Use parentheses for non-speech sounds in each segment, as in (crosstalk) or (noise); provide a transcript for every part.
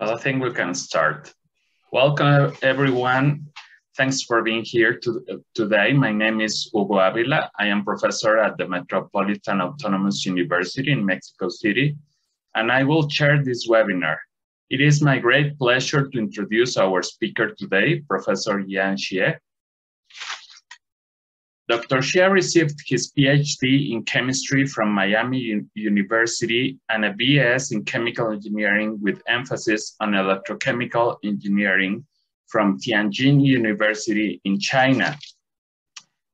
Well, I think we can start. Welcome, everyone. Thanks for being here to, today. My name is Hugo Avila. I am professor at the Metropolitan Autonomous University in Mexico City, and I will chair this webinar. It is my great pleasure to introduce our speaker today, Professor Jian Xie. Dr. Xie received his PhD in chemistry from Miami U University and a BS in chemical engineering with emphasis on electrochemical engineering from Tianjin University in China.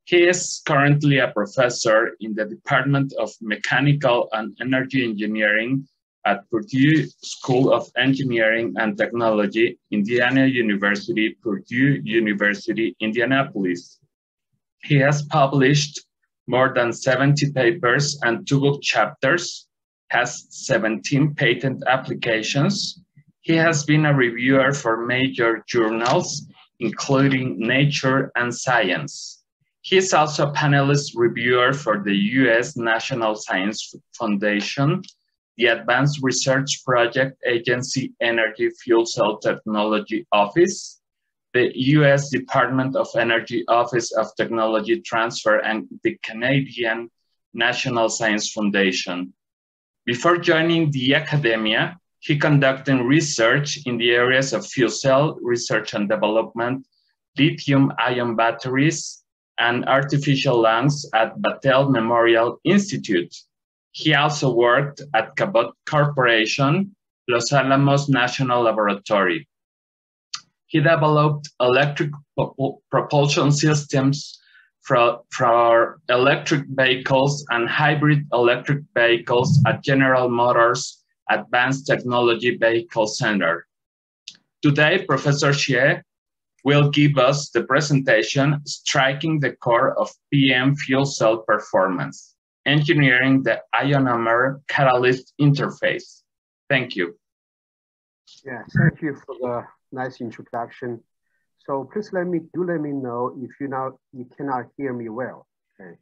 He is currently a professor in the Department of Mechanical and Energy Engineering at Purdue School of Engineering and Technology, Indiana University, Purdue University, Indianapolis. He has published more than 70 papers and two book chapters, has 17 patent applications. He has been a reviewer for major journals, including Nature and Science. He is also a panelist reviewer for the US National Science Foundation, the Advanced Research Project Agency Energy Fuel Cell Technology Office, the US Department of Energy Office of Technology Transfer and the Canadian National Science Foundation. Before joining the academia, he conducted research in the areas of fuel cell research and development, lithium ion batteries, and artificial lungs at Battelle Memorial Institute. He also worked at Cabot Corporation, Los Alamos National Laboratory, he developed electric propulsion systems for, for electric vehicles and hybrid electric vehicles at General Motors Advanced Technology Vehicle Center. Today, Professor Xie will give us the presentation Striking the Core of PEM Fuel Cell Performance, Engineering the Ionomer Catalyst Interface. Thank you. Yeah, thank you for the nice introduction. So please let me do let me know if you now you cannot hear me well. Okay.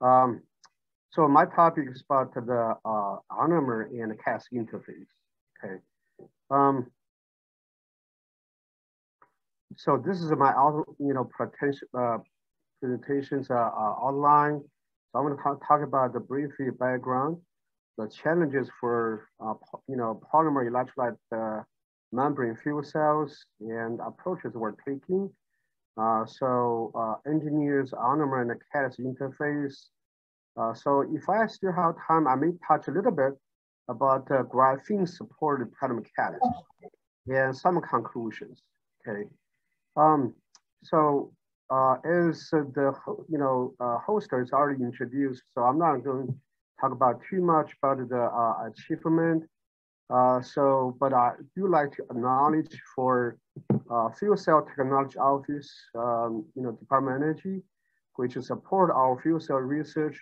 Um, so my topic is about the uh, ionomer and CAS interface. Okay. Um, so this is my you know uh, presentations uh, uh, outline. So I'm going to talk, talk about the brief background, the challenges for uh, you know polymer electrolyte uh, membrane fuel cells and approaches we're taking. Uh, so uh, engineers ionomer and the catalyst interface. Uh, so if I still have time, I may touch a little bit about graphene supported polymer catalyst and some conclusions. Okay. Um, so uh, as the you know uh, hoster is already introduced, so I'm not going to talk about too much about the uh, achievement uh, so, but I do like to acknowledge for uh, fuel cell technology office, um, you know, Department of Energy, which support our fuel cell research,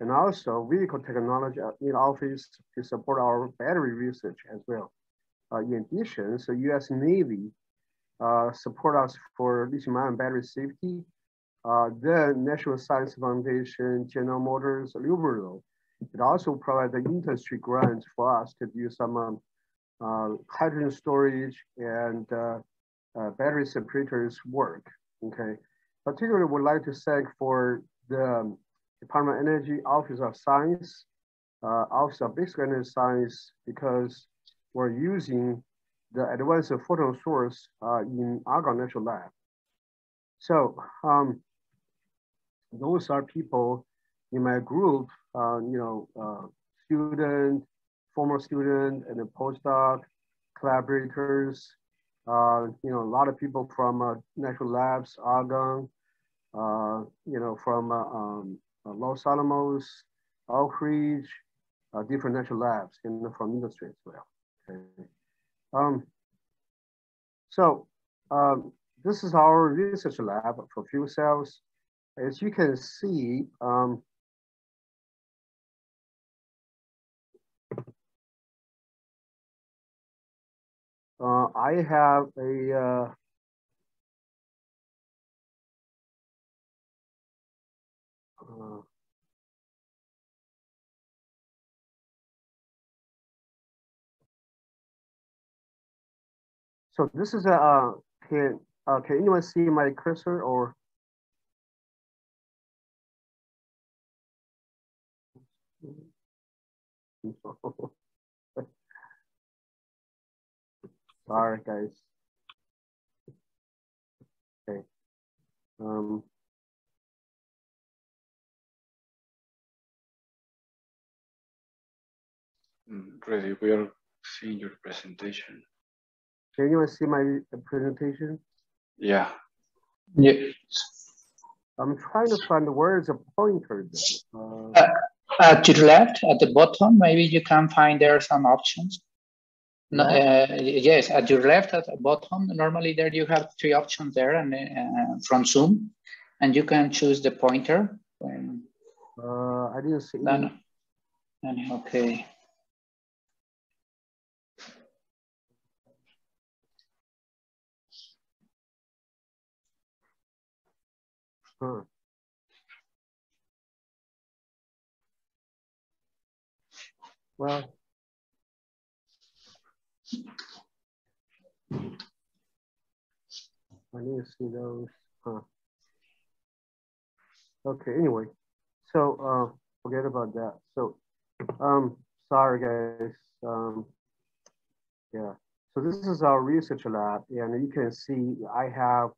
and also vehicle technology uh, office to support our battery research as well. Uh, in addition, so U.S. Navy uh, support us for lithium-ion battery safety. Uh, the National Science Foundation, General Motors, Louisville, it also provides the industry grants for us to do some um, uh, hydrogen storage and uh, uh, battery separators work, okay? Particularly would like to thank for the um, Department of Energy Office of Science, uh, Office of Basic Energy Science, because we're using the advanced photon source uh, in Argonne National Lab. So um, those are people in my group you know, uh, student, former student, and the postdoc, collaborators, uh, you know, a lot of people from uh, National Labs, Argonne, uh, you know, from uh, um, Los Alamos, Oak Ridge, different national labs, and from industry as well. Okay. Um, so um, this is our research lab for fuel cells. As you can see, um, Uh, I have a uh, uh, so this is a, uh, can, uh, can anyone see my cursor or? (laughs) Sorry, guys. Okay. Um, mm, Ready, we are seeing your presentation. Can you see my presentation? Yeah. Yeah. I'm trying to find where is a pointer. Uh, uh, uh, to the left at the bottom, maybe you can find there some options. No, uh, yes, at your left at the bottom, normally there you have three options there and uh, from Zoom, and you can choose the pointer. When, uh, I didn't see. Then, okay. Huh. Well, I need to see those. Huh. Okay, anyway, so uh, forget about that. So, um, sorry guys. Um, yeah, so this is our research lab, and you can see I have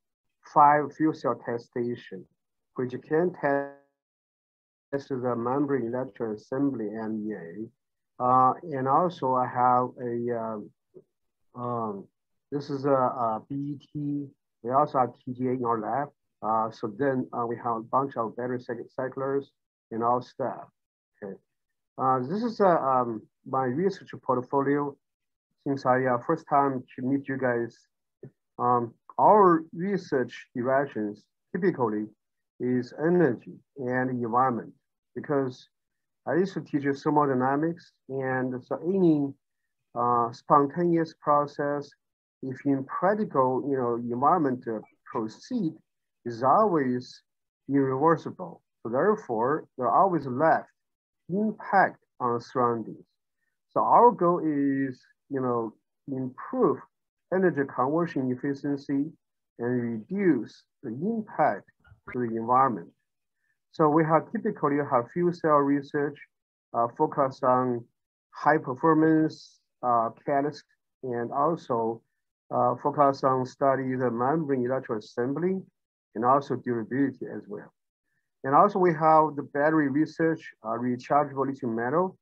five fuel cell test stations, which can test the membrane electrode assembly MEA. Uh, and also I have a, um, um, this is a, a, BET. We also have TGA in our lab. Uh, so then uh, we have a bunch of battery cyclers and all stuff. Okay. Uh, this is uh, um, my research portfolio. Since I uh, first time to meet you guys, um, our research directions typically is energy and environment because I used to teach thermodynamics and so any uh, spontaneous process, if in practical, you know, environment uh, proceed is always irreversible. So therefore, there are always left impact on surroundings. So our goal is, you know, improve energy conversion efficiency and reduce the impact to the environment. So we have typically have fuel cell research uh, focused on high performance catalyst and also uh, focus on study the membrane electrode assembly and also durability as well. And also we have the battery research, uh, rechargeable lithium metal,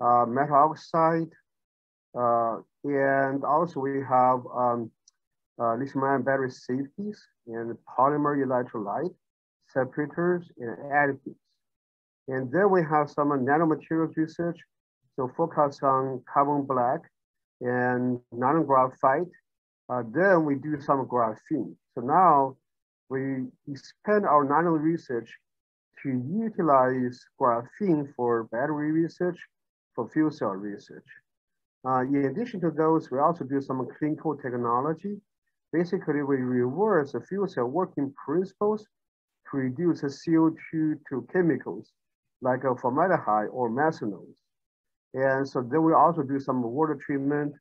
uh, metal oxide, uh, and also we have um, uh, lithium-ion battery safeties and polymer electrolyte separators and additives. And then we have some nanomaterials research, so focus on carbon black and nanographite. Uh, then we do some graphene. So now we expand our nano research to utilize graphene for battery research, for fuel cell research. Uh, in addition to those, we also do some clinical technology. Basically, we reverse the fuel cell working principles to reduce the CO2 to chemicals like a formaldehyde or methanols. And so then we also do some water treatment,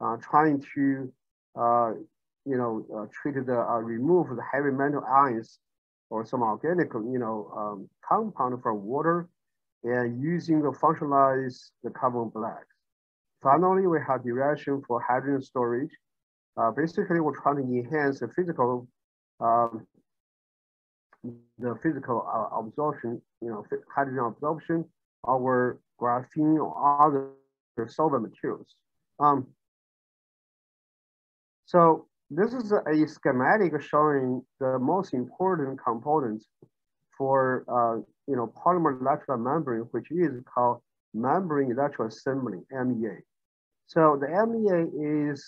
uh, trying to, uh, you know, uh, treat the, remove the heavy metal ions or some organic, you know, um, compound from water and using the functionalize the carbon black. Finally, we have direction for hydrogen storage. Uh, basically, we're trying to enhance the physical, um, the physical uh, absorption, you know, hydrogen absorption, our graphene or other solvent materials. Um, so this is a schematic showing the most important components for, uh, you know, polymer electrode membrane, which is called membrane electrode assembly, MEA. So the MEA is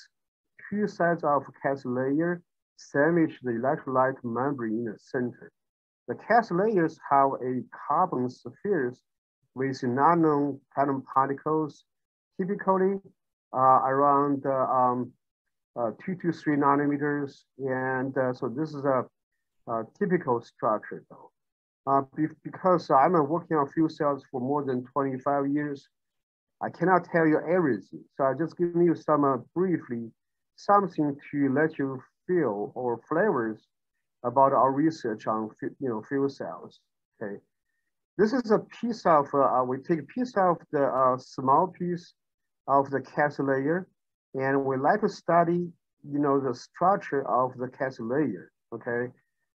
two sides of cast layer sandwich the electrolyte membrane in the center. The cast layers have a carbon spheres with nano atom particles, typically around uh, um, uh, two to three nanometers. And uh, so this is a, a typical structure though. Uh, because I'm working on fuel cells for more than 25 years, I cannot tell you everything. So I just give you some uh, briefly something to let you feel or flavors about our research on you know fuel cells. Okay, this is a piece of uh, we take a piece of the uh, small piece of the castle layer, and we like to study you know the structure of the castle layer. Okay,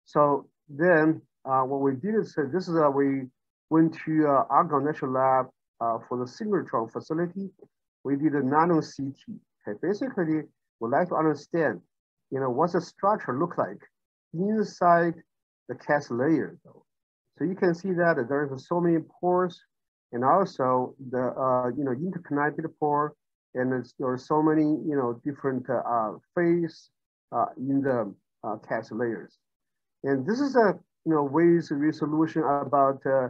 so then uh, what we did is uh, this is uh, we went to uh, Argonne National Lab uh, for the synchrotron facility. We did a nano CT. Okay, basically we like to understand, you know, what's the structure look like inside the cast layer though. So you can see that there's so many pores and also the, uh, you know, interconnected pore and there are so many, you know, different uh, phase uh, in the uh, cast layers. And this is a, you know, ways resolution about uh,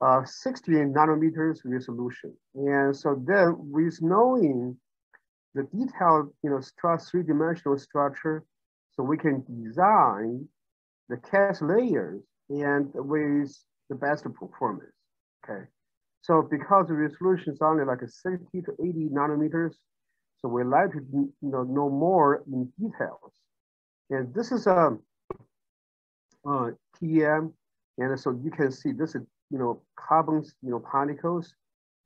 uh, 60 nanometers resolution. And so then with knowing the detailed, you know, three-dimensional structure, so we can design the cast layers and with the best performance, okay? So because the resolution is only like a 60 to 80 nanometers, so we like to you know, know more in details. And this is a uh, TEM, and so you can see this is, you know, carbon, you know, particles,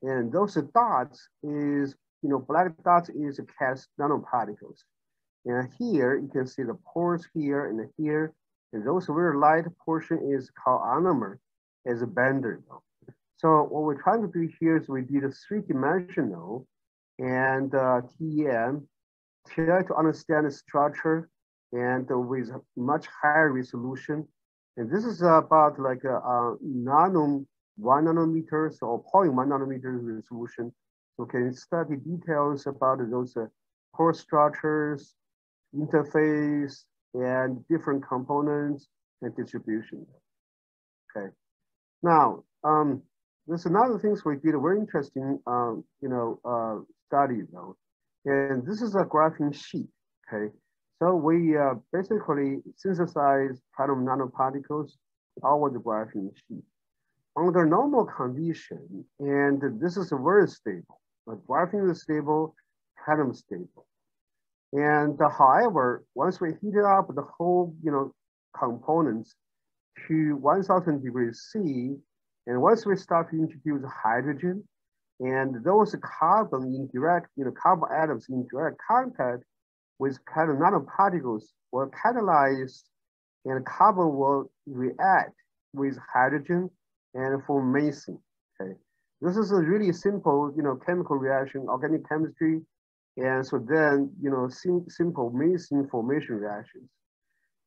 and those dots is, you know, black dots is cast nanoparticles. And here you can see the pores here and here, and those very light portion is called ionomer as a bender. So what we're trying to do here is we did a three-dimensional and uh, TEM, try to understand the structure and with much higher resolution. And this is about like a, a one nanometers or 0.1 nanometers resolution. So can study details about those uh, pore structures, interface, and different components and distribution. Okay. Now, um, there's another things we did a very interesting, um, you know, uh, study though. And this is a graphene sheet, okay? So we uh, basically synthesize platinum nanoparticles over the graphene sheet. Under normal condition, and this is very stable, but graphene is stable, platinum stable. And however, once we heat it up, the whole, you know, components to 1000 degrees C, and once we start to introduce hydrogen, and those carbon in direct, you know, carbon atoms in direct contact with platinum nanoparticles will catalyze and carbon will react with hydrogen and form methane, okay? This is a really simple, you know, chemical reaction, organic chemistry, and so then, you know, sim simple methane formation reactions.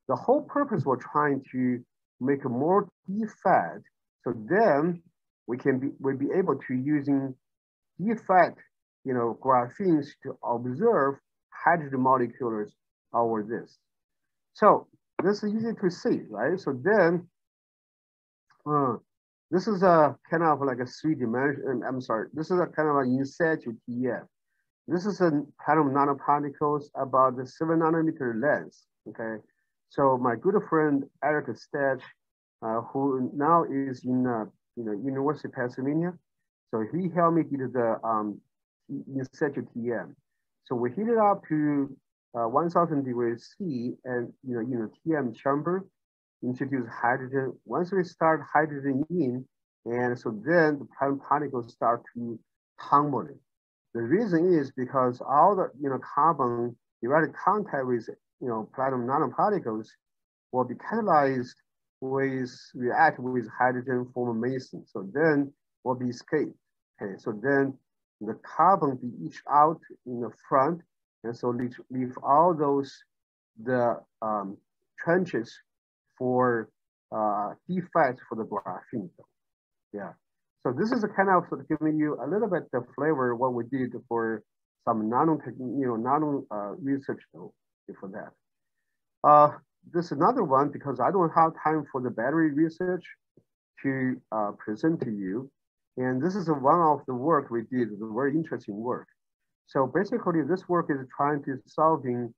The whole purpose we're trying to make a more defect. So then we can be, we'll be able to using defect, you know, graphenes to observe hydrogen molecules over this. So this is easy to see, right? So then, uh, this is a kind of like a three dimension, I'm sorry, this is a kind of an in situ TEM. This is a platinum nanoparticles about the seven nanometer length, okay? So my good friend, Eric Stach, uh, who now is in uh, you know, University of Pennsylvania. So he helped me get the um, in situ TEM. So we heat it up to uh, 1000 degrees C and you know, in a TM chamber, introduce hydrogen. Once we start hydrogen in, and so then the particles start to tumbling. The reason is because all the you know carbon direct contact with you know platinum nanoparticles will be catalyzed with react with hydrogen form methane. So then will be escaped. Okay, so then the carbon be each out in the front, and so leave, leave all those the um, trenches for uh, defects for the graphene. Yeah. So this is a kind of giving you a little bit the flavor what we did for some nano, you know, nano uh, research for that. Uh, this is another one because I don't have time for the battery research to uh, present to you. And this is one of the work we did, the very interesting work. So basically this work is trying to solving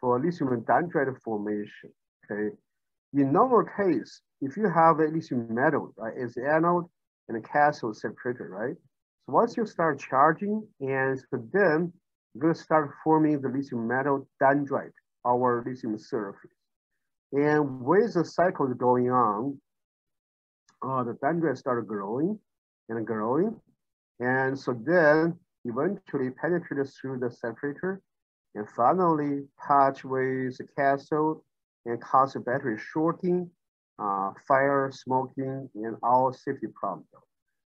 for lithium dendrite formation, okay? In normal case, if you have a lithium metal, right, it's anode, and a cathode separator, right? So once you start charging, and so then you're to start forming the lithium metal dendrite, our lithium surface. And with the cycles going on, uh, the dendrite started growing and growing. And so then eventually penetrated through the separator and finally touch with the cathode and cause the battery shorting, uh, fire, smoking, and all safety problems.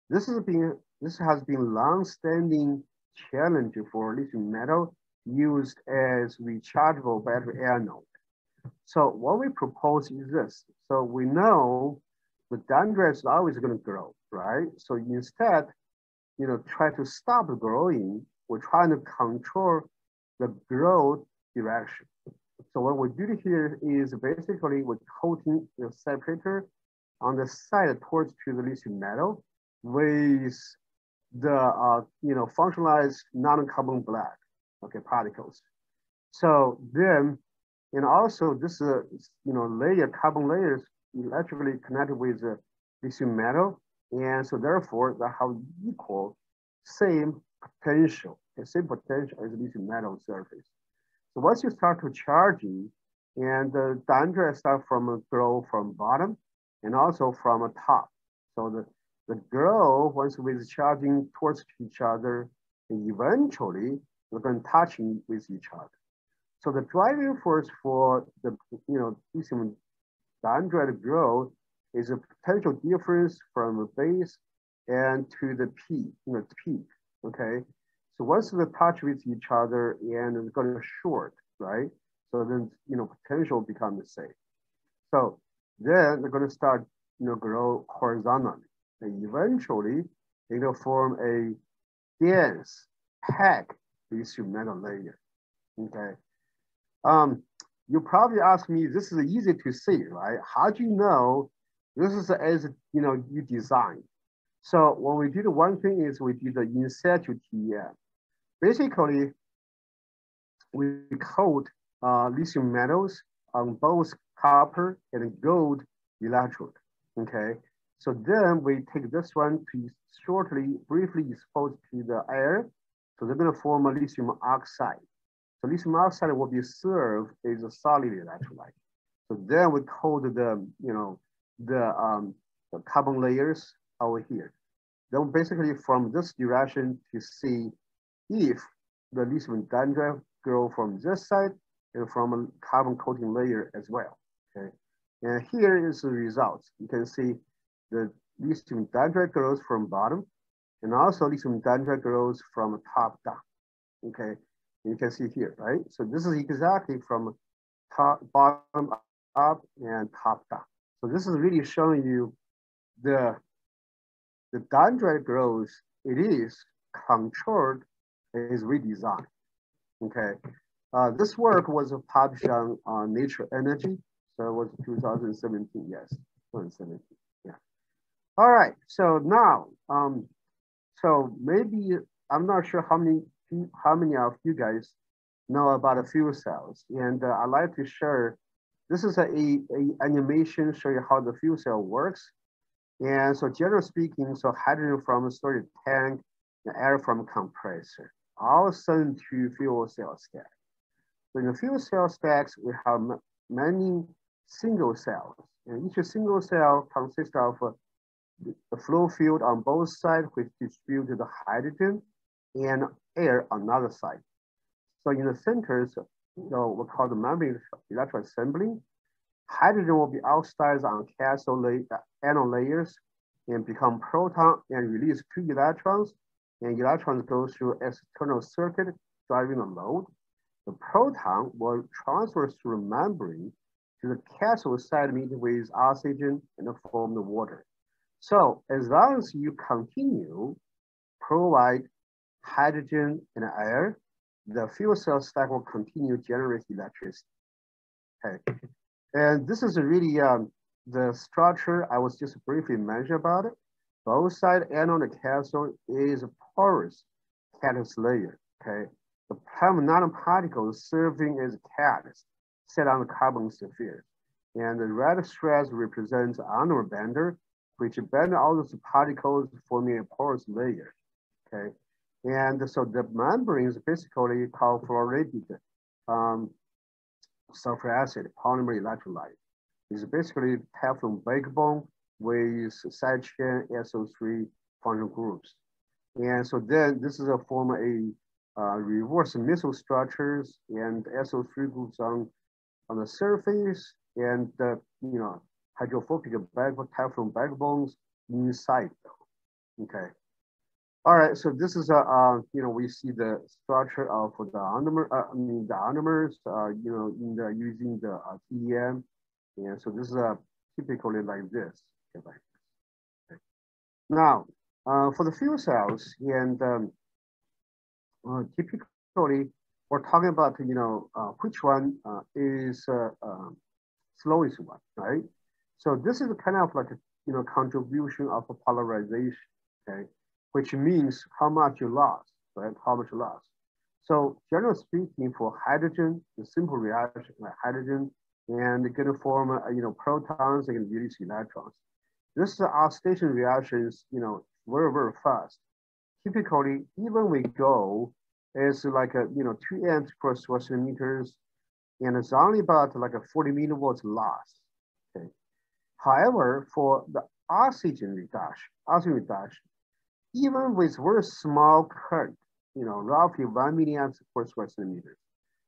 This has been this has been long-standing challenge for lithium metal used as rechargeable battery anode. So what we propose is this. So we know the dendrite is always going to grow, right? So instead, you know, try to stop growing. We're trying to control the growth direction. So what we do here is basically we're coating the separator on the side towards to the lithium metal with the uh, you know functionalized non-carbon black okay particles. So then, and also this uh, you know layer carbon layers electrically connected with the lithium metal, and so therefore they have equal same potential, the same potential as lithium metal surface. So once you start to charging, and the dendrite start from a grow from bottom and also from a top. So the the grow once with charging towards each other, eventually they're going to touching with each other. So the driving force for the you know lithium dendrite growth is a potential difference from the base and to the peak, you know, peak. Okay. So once they touch with each other and it's going to short, right? So then you know potential becomes the same. So then they're going to start you know grow horizontally and eventually it'll form a dense pack lithium metal layer. Okay. Um, you probably ask me, this is easy to see, right? How do you know this is as you know you design? So what we did one thing is we did the in situ TEM. Basically, we coat uh, lithium metals on both copper and gold electrode. Okay, so then we take this one to shortly, briefly expose to the air. So they're gonna form a lithium oxide. So lithium oxide will be served as a solid electrolyte. So then we coat the, you know, the, um, the carbon layers over here. Then basically from this direction to see if the lithium dendrite grow from this side and from a carbon coating layer as well, okay? And here is the results. You can see the lithium dendrite grows from bottom, and also lithium dendrite grows from top down. Okay, you can see here, right? So this is exactly from top, bottom up and top down. So this is really showing you the the dendrite growth. It is controlled is redesigned. Okay, uh, this work was published on Nature Energy. So it was 2017. Yes, 2017. yeah. All right, so now, um, so maybe I'm not sure how many how many of you guys know about the fuel cells, and uh, I'd like to share. This is a, a, a animation show you how the fuel cell works. And so generally speaking, so hydrogen from a storage tank and air from a compressor, sent to fuel cell stack. So in the fuel cell stacks, we have many single cells, and each single cell consists of uh, the flow field on both sides which distributes the hydrogen and air on the other side. So in the centers, you know, we call the membrane electron assembly. Hydrogen will be oxidized on cathode anode layers and become proton and release two electrons and electrons go through external circuit driving a load. The proton will transfer through membrane to the cathode side meet with oxygen and form the water. So as long as you continue provide hydrogen and air, the fuel cell stack will continue to generate electricity. Okay, and this is really um, the structure I was just briefly mentioned about it. Both side anode and cathode is a porous catalyst layer. Okay, the plasma nanoparticles serving as catalyst set on the carbon sphere. And the red threads represents anode bender which bend all those particles forming a porous layer, okay? And so the membrane is basically called fluoridated um, sulfur acid polymer electrolyte. It's basically Teflon backbone with side chain SO3 functional groups. And so then this is a form of a uh, reverse micelle structures and SO3 groups on, on the surface and uh, you know hydrophobic backbone, Teflon backbones inside. Okay. All right, so this is a, uh, you know, we see the structure of the ionomer, uh, I mean the ionomers, uh, you know, in the using the uh, TEM, and so this is a typically like this. Now, uh, for the fuel cells, and um, uh, typically we're talking about, you know, uh, which one uh, is uh, um, slowest one, right? So this is kind of like a, you know, contribution of a polarization, okay? which means how much you lost, right? How much you lost. So generally speaking, for hydrogen, the simple reaction like hydrogen and going to form, uh, you know, protons and release electrons. This is oxidation reactions, you know, very, very fast. Typically, even we go, it's like a, you know, two amps per square centimeters, and it's only about like a 40 millivolts loss. Okay. However, for the oxygen reduction, oxygen reduction, even with very small current, you know, roughly one milliamps per square centimeter,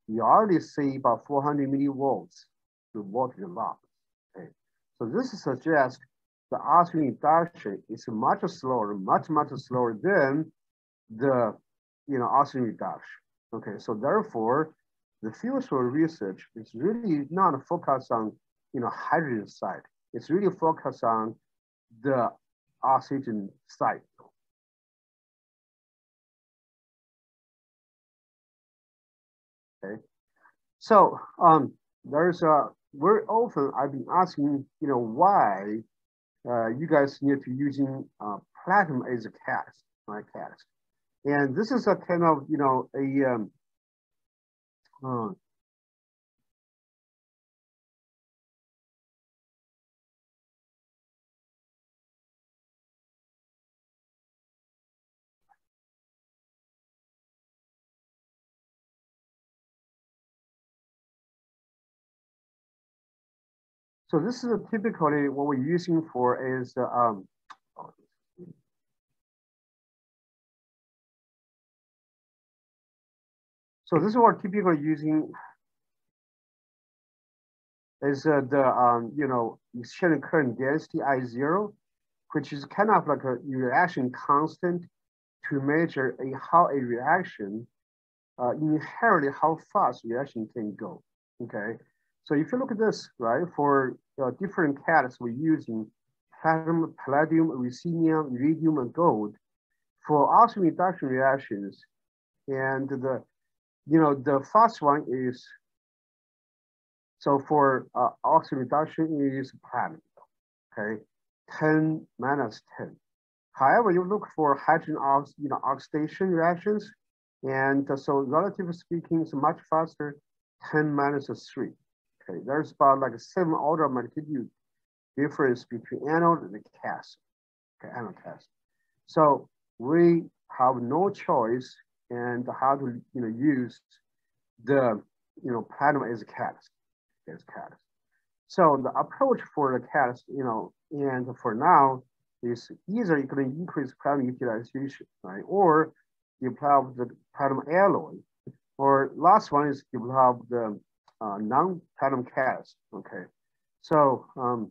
you already see about 400 millivolts to voltage loss. Okay. So this suggests the oxygen reduction is much slower, much, much slower than the, you know, oxygen reduction. Okay, so therefore, the fuel cell research is really not focused on, you know, hydrogen side. It's really focused on the oxygen side. Okay, so um, there's a very often I've been asking, you know, why uh, you guys need to using uh, platinum as a catalyst, my Catalyst, and this is a kind of you know a um, So this is typically what we're using for is um, so this is what typically using is uh, the um, you know exchange current density I zero, which is kind of like a reaction constant to measure a how a reaction uh, inherently how fast reaction can go. Okay, so if you look at this, right, for uh, different catalysts we're using, platinum, palladium, ruthenium, iridium, and gold, for oxygen reduction reactions. And the, you know, the first one is, so for uh, oxygen reduction is platinum, okay, 10 minus 10. However, you look for hydrogen ox, you know, oxidation reactions, and so relatively speaking, it's much faster, 10 minus 3. Okay, there's about like a seven order magnitude difference between anode and the cathode. Okay, anode cathode. So we have no choice and how to you know use the you know platinum as a catalyst, as catalyst. So the approach for the catalyst, you know, and for now is either you can increase platinum utilization, right, or develop the platinum alloy, or last one is develop the uh, non-platinum cats. Okay, so um,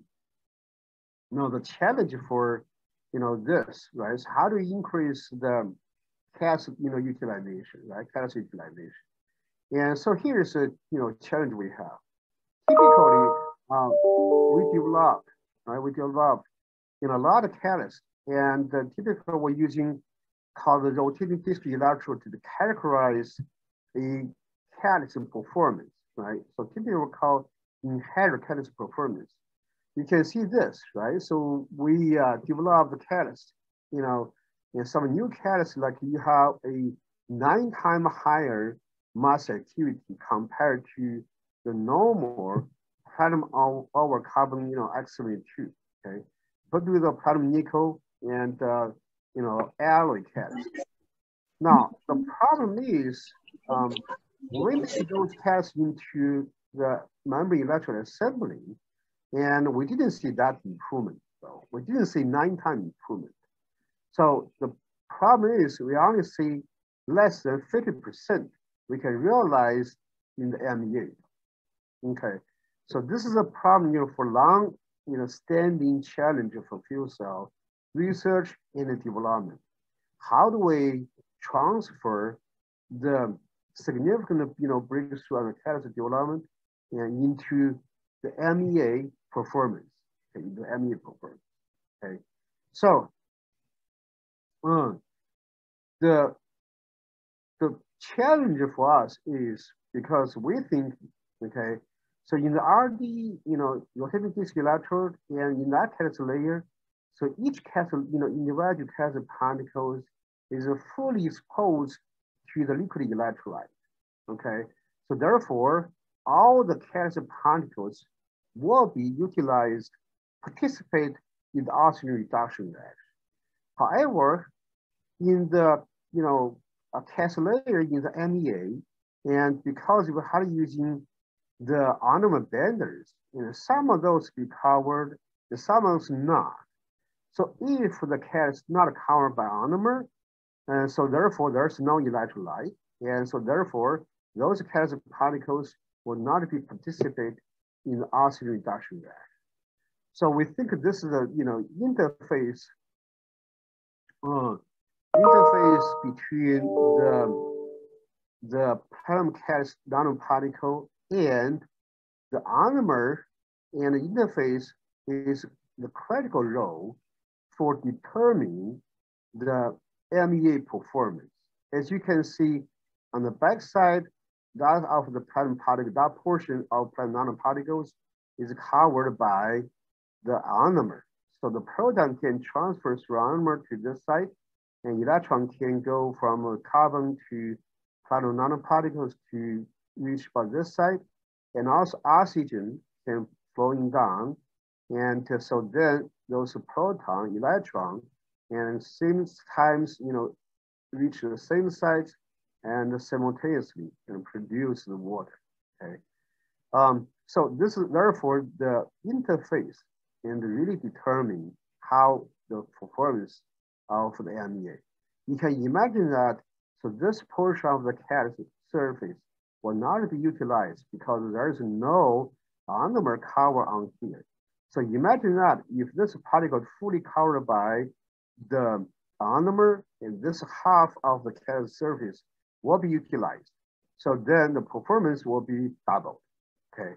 you know the challenge for you know this right is how to increase the cats you know utilization, right? Cats utilization. And so here's a you know challenge we have. Typically, uh, we develop right. We develop you know a lot of catalysts, and uh, typically we're using called the rotating disk electrode to characterize the catalyst performance right? So call inherent catalyst performance. You can see this, right? So we uh, the catalyst, you know, in some new catalyst, like you have a nine time higher mass activity compared to the normal platinum over carbon, you know, accelerated tube, okay? But with the platinum nickel and, uh, you know, alloy catalyst. Now, the problem is um, we those tests into the membrane electrode assembly, and we didn't see that improvement. So we didn't see nine time improvement. So the problem is we only see less than 50% we can realize in the MEA. Okay, so this is a problem you know, for long you know, standing challenge for fuel cell research and development. How do we transfer the significant you know, breakthrough on the catalyst development and into the MEA performance, okay, the MEA performance, okay? So uh, the, the challenge for us is because we think, okay, so in the RD, you know, rotating disk electrode and in that catalyst layer, so each catalyst, you know, individual catalyst particles is a fully exposed to the liquid electrolyte, okay? So therefore, all the catalyst particles will be utilized, participate in the oxygen reduction reaction. However, in the, you know, a layer in the MEA, and because we're hardly using the ionomer benders, you know, some of those be covered, and some of those not. So if the cat is not covered by ionomer, and so therefore there's no electrolyte, and so therefore those catalytic particles will not be participate in the oxygen reduction reaction. So we think this is a you know interface uh, interface between the the catalyst nanoparticle and the ionomer and the interface is the critical role for determining the MEA performance. As you can see on the back side, that of the platinum particle, that portion of platinum nanoparticles is covered by the ionomer. So the proton can transfer through ionomer to this side, and electron can go from carbon to platinum nanoparticles to reach by this side, and also oxygen can flowing down. And so then those proton, electron, and same times, you know, reach the same site and simultaneously can produce the water, okay? Um, so this is therefore the interface and really determine how the performance of the MEA. You can imagine that, so this portion of the catalyst surface will not be utilized because there is no ionomer cover on here. So imagine that if this particle is fully covered by the ionomer in this half of the catalyst surface will be utilized. So then the performance will be doubled, okay?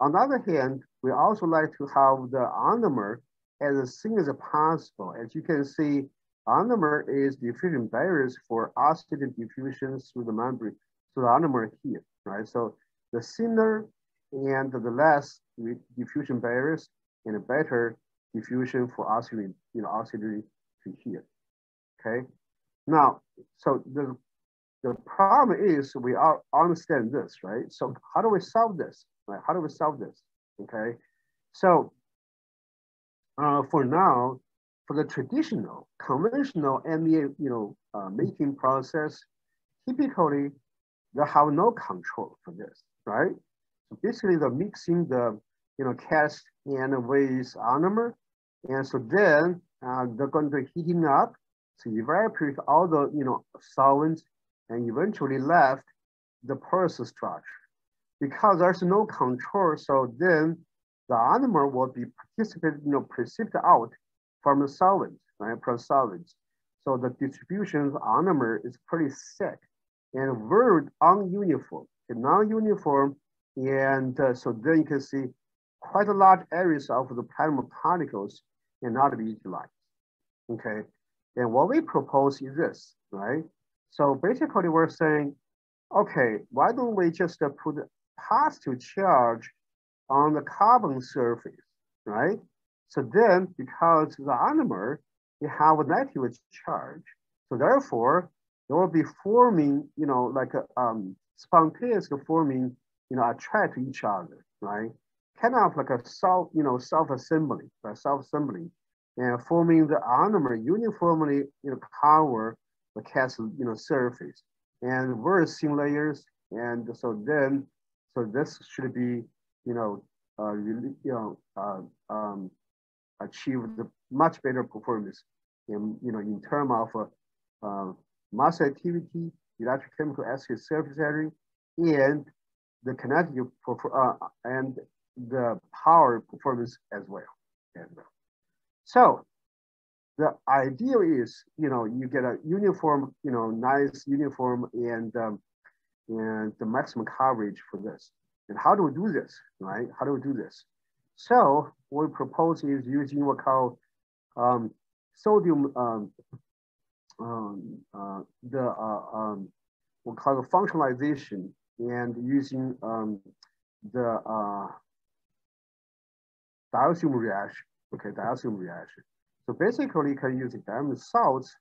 On the other hand, we also like to have the ionomer as thin as possible. As you can see, ionomer is diffusion barriers for oxygen diffusion through the membrane to the ionomer here, right? So the thinner and the less diffusion barriers and a better diffusion for oxygen, you know, oxygen to here, okay? Now, so the, the problem is we all understand this, right? So how do we solve this, right? How do we solve this, okay? So uh, for now, for the traditional, conventional MEA, you know, uh, making process, typically they have no control for this, right? So basically they're mixing the, you know, cast and with ionomer. And so then uh, they're going to heating up to evaporate all the, you know, solvents and eventually left the porous structure. Because there's no control, so then the ionomer will be precipitated, you know, precipitated out from the solvent, right, from solvents. So the distribution of ionomer is pretty thick and very ununiform, non-uniform. And uh, so then you can see quite a large areas of the platinum particles cannot be utilized, okay? And what we propose is this, right? So basically we're saying, okay, why don't we just put positive charge on the carbon surface, right? So then because the ionomer, you have a negative charge. So therefore, they will be forming, you know, like a um, spontaneously forming, you know, attract each other, right? Kind of like a self, you know, self-assembly, right? Self-assembly, and forming the armor uniformly, you know, cover the calcium, you know, surface and very thin layers. And so then, so this should be, you know, uh, you know, uh, um, achieve the much better performance in, you know, in terms of uh, uh, mass activity, electrochemical active surface area, and the kinetic uh, and the power performance as well. As well. So the ideal is, you know, you get a uniform, you know, nice uniform and um, and the maximum coverage for this. And how do we do this, right? How do we do this? So what we propose is using what called um, sodium, um, um, uh, the uh, um, we call it functionalization and using um, the uh, diazonium reaction, okay, diazonium reaction. So basically you can use diazonium salts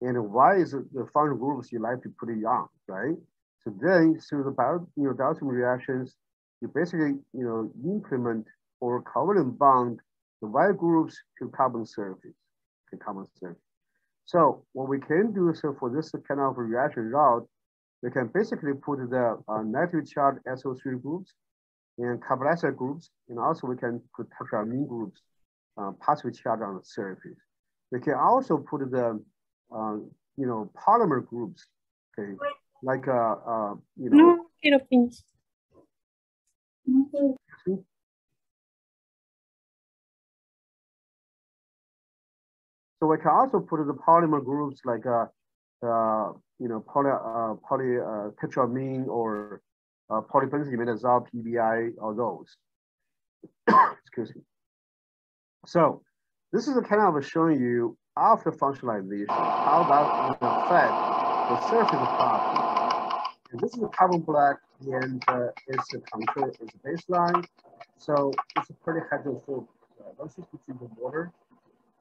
and why is the functional groups you like to put it on, right? So then through the bio, you know, diazonium reactions, you basically, you know, implement or covalent bond the Y groups to carbon surface, to carbon surface. So what we can do so for this kind of reaction route, we can basically put the uh, negative charge SO3 groups and carboxyl groups, and also we can put tetramine groups, uh, positive charge on the surface. We can also put the, uh, you know, polymer groups, okay, like, uh, uh, you know. No, finish. So we can also put the polymer groups like, uh, uh, you know, poly, uh, poly uh, tetramine or uh, polybenzene PBI, or those. Excuse me. So this is a kind of showing you after functionalization, how that will affect the surface property. And this is a carbon black and uh, it's a control, it's a baseline. So it's a pretty hydrophobic. Just put the water.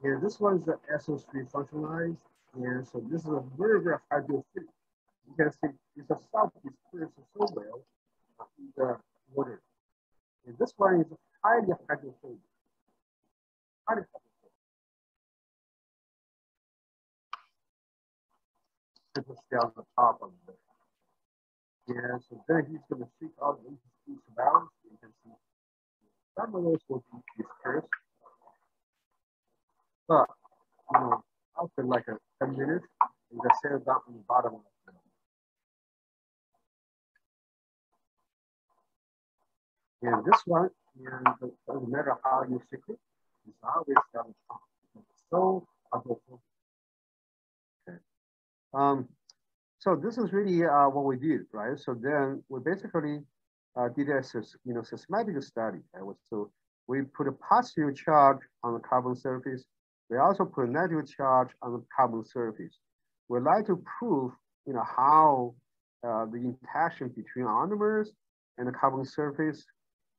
And this one is the SO3 functionalized. And so this is a very, very hydrophilic. You can see it's a salt disperses so well in the water. And this one is highly hydrophobic. Highly hydrophobic. This is down the top of the yeah, so then he's going to seek out these balance. You can see some of those will be dispersed. But, you know, after like a 10 minutes, you can set it down on the bottom of the And this one, and it doesn't matter how you stick it, it's always the top. So. Okay. Um, so this is really uh, what we did, right? So then we basically uh, did a you know systematic study. Right? So we put a positive charge on the carbon surface. We also put a negative charge on the carbon surface. We like to prove you know how uh, the interaction between ionomers and the carbon surface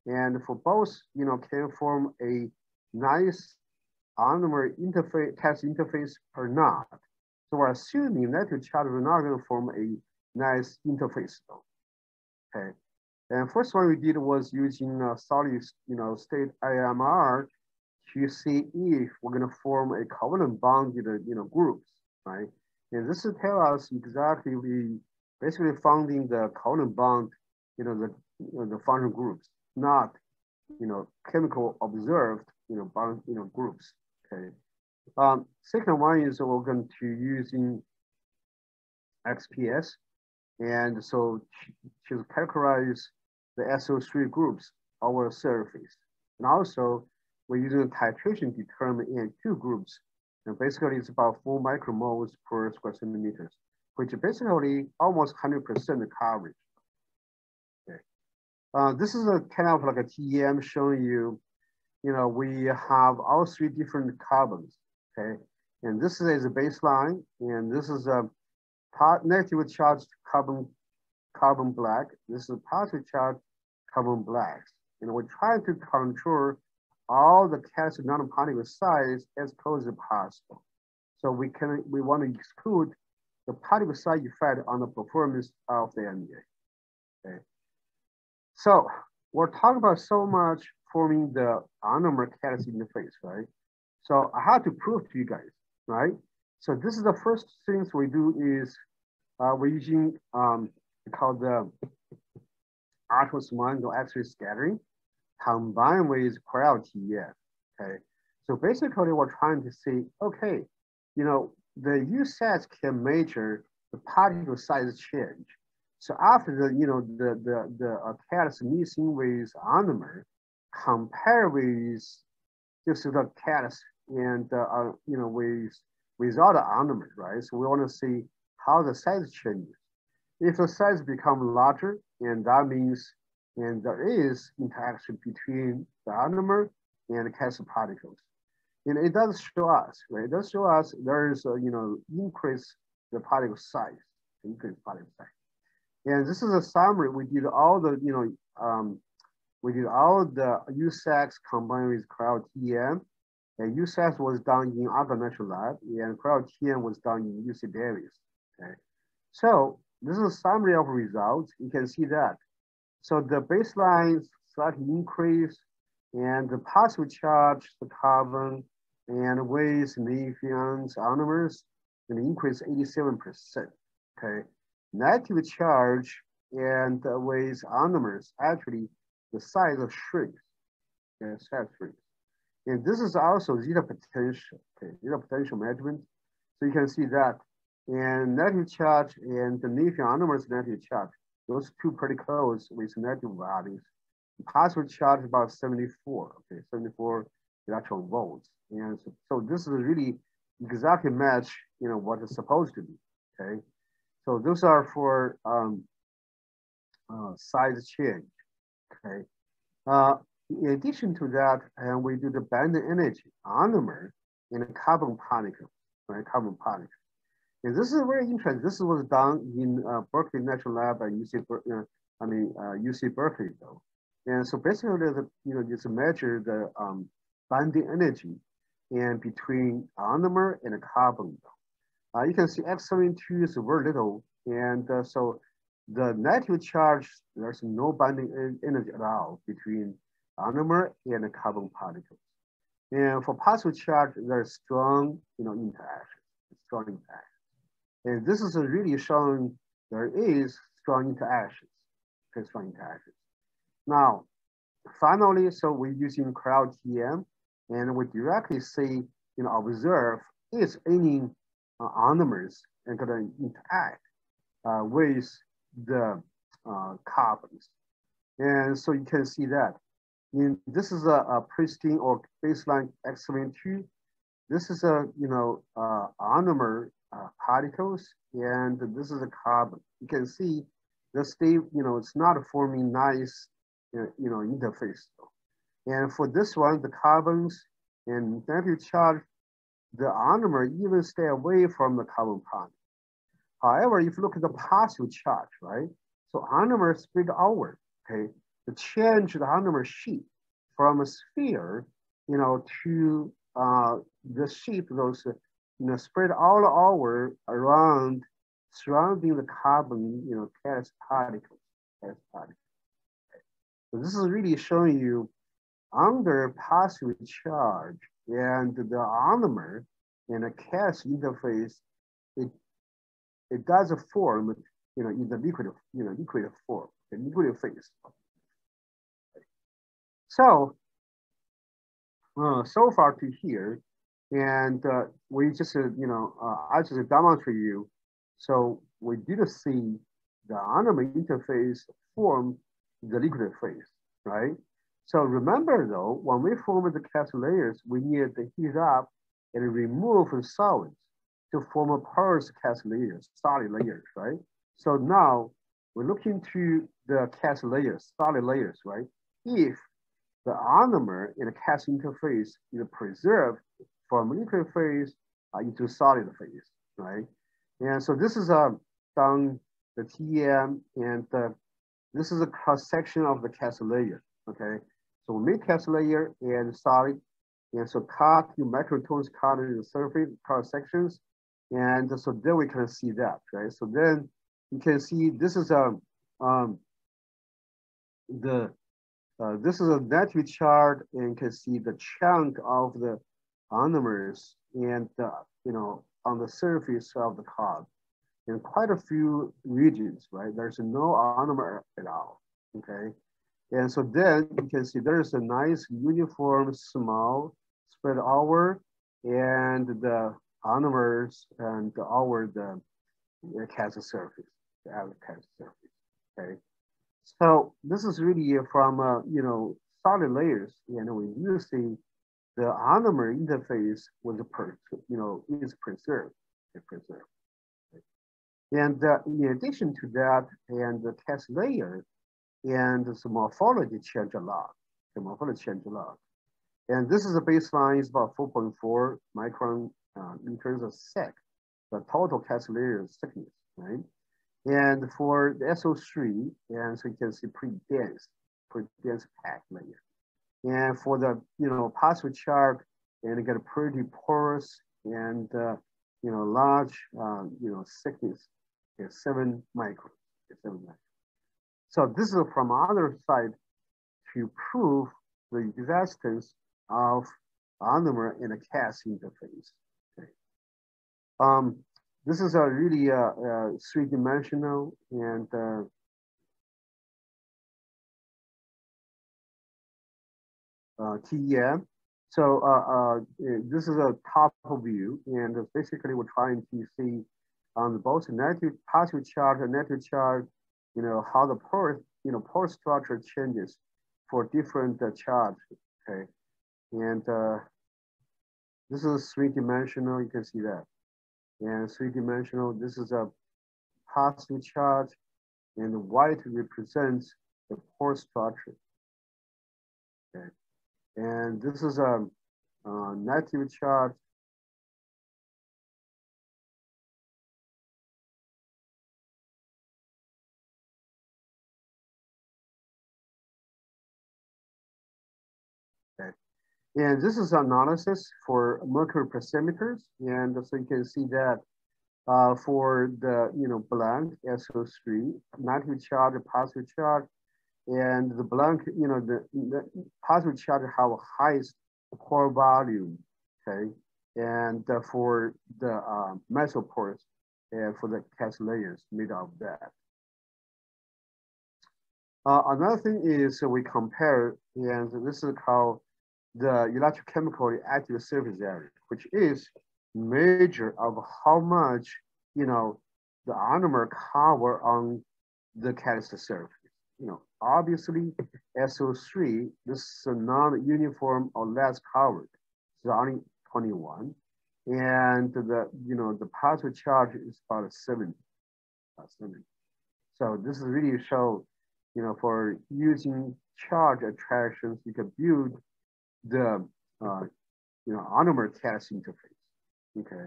and for both, you know, can form a nice ionomer interface, test interface or not. So we're assuming that your child will not going to form a nice interface though. Okay. And first one we did was using a solid, you know, state NMR to see if we're going to form a covalent bonded, you know, groups, right? And this will tell us exactly we basically finding the covalent bond, you know, the, you know, the functional groups not, you know, chemical observed, you know, bond, you know, groups. Okay. Um, second one is we're going to using XPS, and so to characterize the SO3 groups our surface, and also we're using titration to determine N2 groups, and basically it's about four micromoles per square centimeters, which basically almost 100% coverage. Uh, this is a kind of like a TEM showing you, you know, we have all three different carbons, okay? And this is a baseline, and this is a negative charged carbon, carbon black. This is a positive charged carbon black. And we're trying to control all the calcium nanoparticle size as close as possible. So we can, we want to exclude the particle size effect on the performance of the MEA, okay? So we're talking about so much forming the ionomer catalyst interface, right? So I have to prove to you guys, right? So this is the first things we do is uh, we're using um, called the ultrasonic X-ray scattering combined with cryo-TEM. Okay, so basically we're trying to see, okay, you know, the USAS can measure the particle size change. So after the, you know, the the the uh, catalyst mixing with ionomer, compare with just the catalyst and uh, you know with without the ionomer, right? So we want to see how the size changes. If the size become larger, and that means and there is interaction between the ionomer and the catalyst particles. And it does show us, right? It does show us there is a, you know, increase the particle size, increase particle size. And this is a summary. We did all the, you know, um, we did all the USAX combined with cryo-TEM. And USAX was done in Argonne National Lab, and cryo-TEM was done in UC Davis. Okay. So this is a summary of results. You can see that. So the baseline slightly increase, and the positive charge, the carbon, and with lithiums, ionomers, and increase 87%. Okay, negative charge and with ionomers, actually the size of shrinks, okay, size shrinks. And this is also zeta potential, okay, zeta potential measurement. So you can see that and negative charge and the lithium ionomers negative charge, those two pretty close with negative values. Positive charge about 74, okay, 74 electron volts. And so, so this is really exactly match, you know, what it's supposed to be, okay? So those are for um, uh, size change, okay? Uh, in addition to that, and we do the band energy ionomer in a carbon particle, right, carbon particle. And this is very interesting. This was done in uh, Berkeley National Lab at UC, uh, I mean, uh, UC Berkeley though. And so basically, the, you know, just measure the um, binding energy and between ionomer and a carbon. Uh, you can see X72 is very little. And uh, so the negative charge, there's no binding energy at all between ionomer and a carbon particles. And for positive charge, there's strong, you know, interaction, strong interaction. And this is really showing there is strong interactions, okay, strong interactions. Now, finally, so we're using cryo-TEM and we directly see, you know, observe is any uh, ionomers and gonna interact uh, with the uh, carbons. And so you can see that. In, this is a, a pristine or baseline X72. This is a, you know, uh, ionomer uh, particles, and this is a carbon. You can see the state, you know, it's not forming nice, you know, interface. And for this one, the carbons and negative charge, the ionomer even stay away from the carbon particle. However, if you look at the positive charge, right? So ionomer spread outward, okay? To change the ionomer sheet from a sphere, you know, to uh, the sheet, those you know, spread all over around surrounding the carbon, you know, gas particles, gas particles. Okay? So this is really showing you under positive charge and the ionomer in a gas interface, it it does a form, you know, in the liquid, you know, liquid form, the liquid phase. So, uh, so far to here, and uh, we just, uh, you know, uh, I just demonstrate you. So we did see the ionomer interface form the liquid phase, right? So remember though, when we form the cast layers, we need to heat up and remove the solids to form a porous cast layers, solid layers, right? So now we're looking to the cast layers, solid layers, right? If the ionomer in the cast interface is preserved from liquid phase uh, into solid phase, right? And so this is a uh, done the TEM and uh, this is a cross section of the cast layer, okay? So cast layer and solid, and so cut the microtomes cut in the surface cross sections, and so then we can see that, right? So then you can see this is a um, um, the uh, this is a negative chart, and you can see the chunk of the ionomers and uh, you know on the surface of the cloud in quite a few regions, right? There's no ionomer at all, okay? And so then you can see there's a nice uniform small spread over and the ionomers and the, the cancer surface, the cancer surface, okay? So this is really from, uh, you know, solid layers, and we you see the ionomer interface was, per, you know, is preserved, preserved. And uh, in addition to that, and the test layer and the morphology changed a lot. The morphology changed a lot. And this is the baseline is about 4.4 micron uh, in terms of sec, the total cast layer thickness, right? And for the SO3, and so you can see pretty dense, pretty dense pack layer. And for the, you know, positive charge, and it got a pretty porous and, uh, you know, large, uh, you know, thickness is seven microns, seven microns. So this is from other side to prove the existence of ionomer in a CAS interface. Okay. Um, this is a really uh, uh, three-dimensional and uh, uh TEM. So uh, uh, this is a top view, and basically we're trying to see on both negative positive charge and negative charge, you know, how the pore, you know, pore structure changes for different uh, charge, okay? And uh, this is three dimensional, you can see that. And three dimensional, this is a positive charge and white represents the pore structure, okay? And this is a, a negative charge And this is analysis for mercury precipitators. And so you can see that uh, for the, you know, blank SO3, negative charge, positive charge, and the blank, you know, the, the positive charge have highest core volume, okay? And uh, for the uh, mesopores and for the cast layers made of that. Uh, another thing is we compare, and this is called the electrochemical active surface area, which is measure of how much, you know, the ionomer cover on the catalyst surface. You know, obviously SO3, this is a non-uniform or less covered, it's only 21. And the, you know, the positive charge is about 70, about 70. So this is really show, you know, for using charge attractions, you can build the uh, you know ionomer catalyst interface. Okay.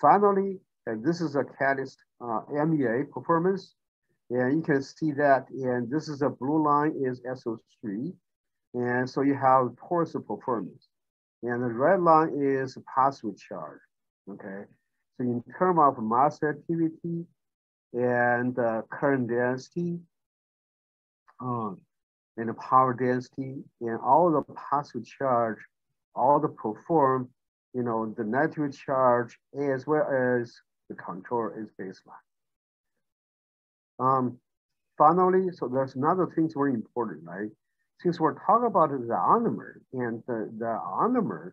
Finally, uh, this is a catalyst uh, MEA performance, and you can see that. And this is a blue line is SO3, and so you have torus performance, and the red line is positive charge. Okay. So in terms of mass activity and uh, current density, um, and the power density and all the positive charge, all the perform, you know, the negative charge as well as the control is baseline. Um, finally, so there's another thing very important, right? Since we're talking about the ionomer and the, the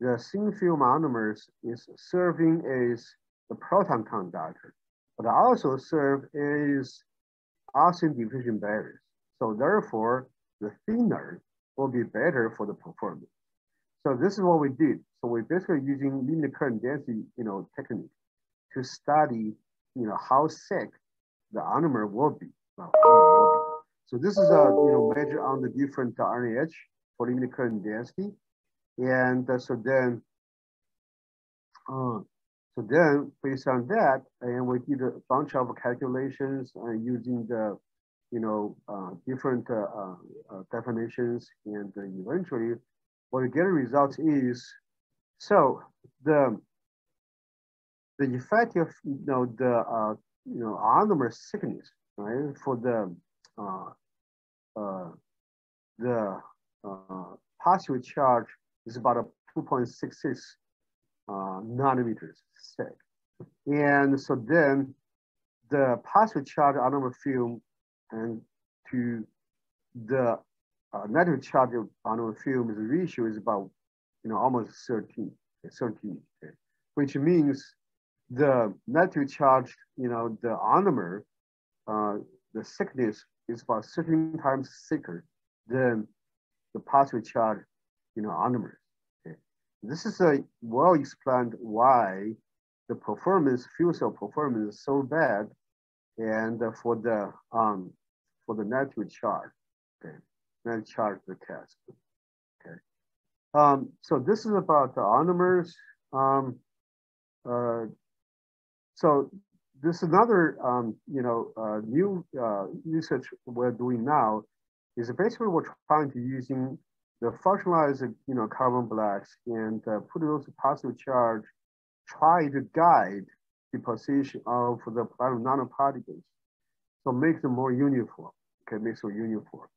the thin film ionomers is serving as the proton conductor, but also serve as oxygen diffusion barriers. So therefore, the thinner will be better for the performance. So this is what we did. So we're basically using linear current density, you know, technique to study, you know, how thick the ionomer will be. So this is a, you know, measure on the different RNH for linear current density. And uh, so then, uh, so then based on that, and we did a bunch of calculations uh, using the you know, uh, different uh, uh, uh definitions and eventually what you get results is, so the, the effect of, you know, the, you know, ionomer thickness, right, for the, the positive charge is about a 2.66 uh, nanometers sick. And so then the positive charge ionomer film and to the uh, negative charge ionomer film is ratio is about, you know, almost 13, 13, okay? which means the negative charge, you know, the ionomer, uh, the thickness is about 13 times thicker than the positive charge, you know, ionomer. Okay? This is a well explained why the performance, fuel cell performance is so bad and for the um, for the negative charge, okay, negative charge the test, okay. Um, so this is about the ionomers. Um, uh, so this is another, um, you know, uh, new uh, research we're doing now is basically we're trying to using the functionalized, you know, carbon blacks and uh, put those positive charge, try to guide the position of the platinum nanoparticles. So make them more uniform, them uniform.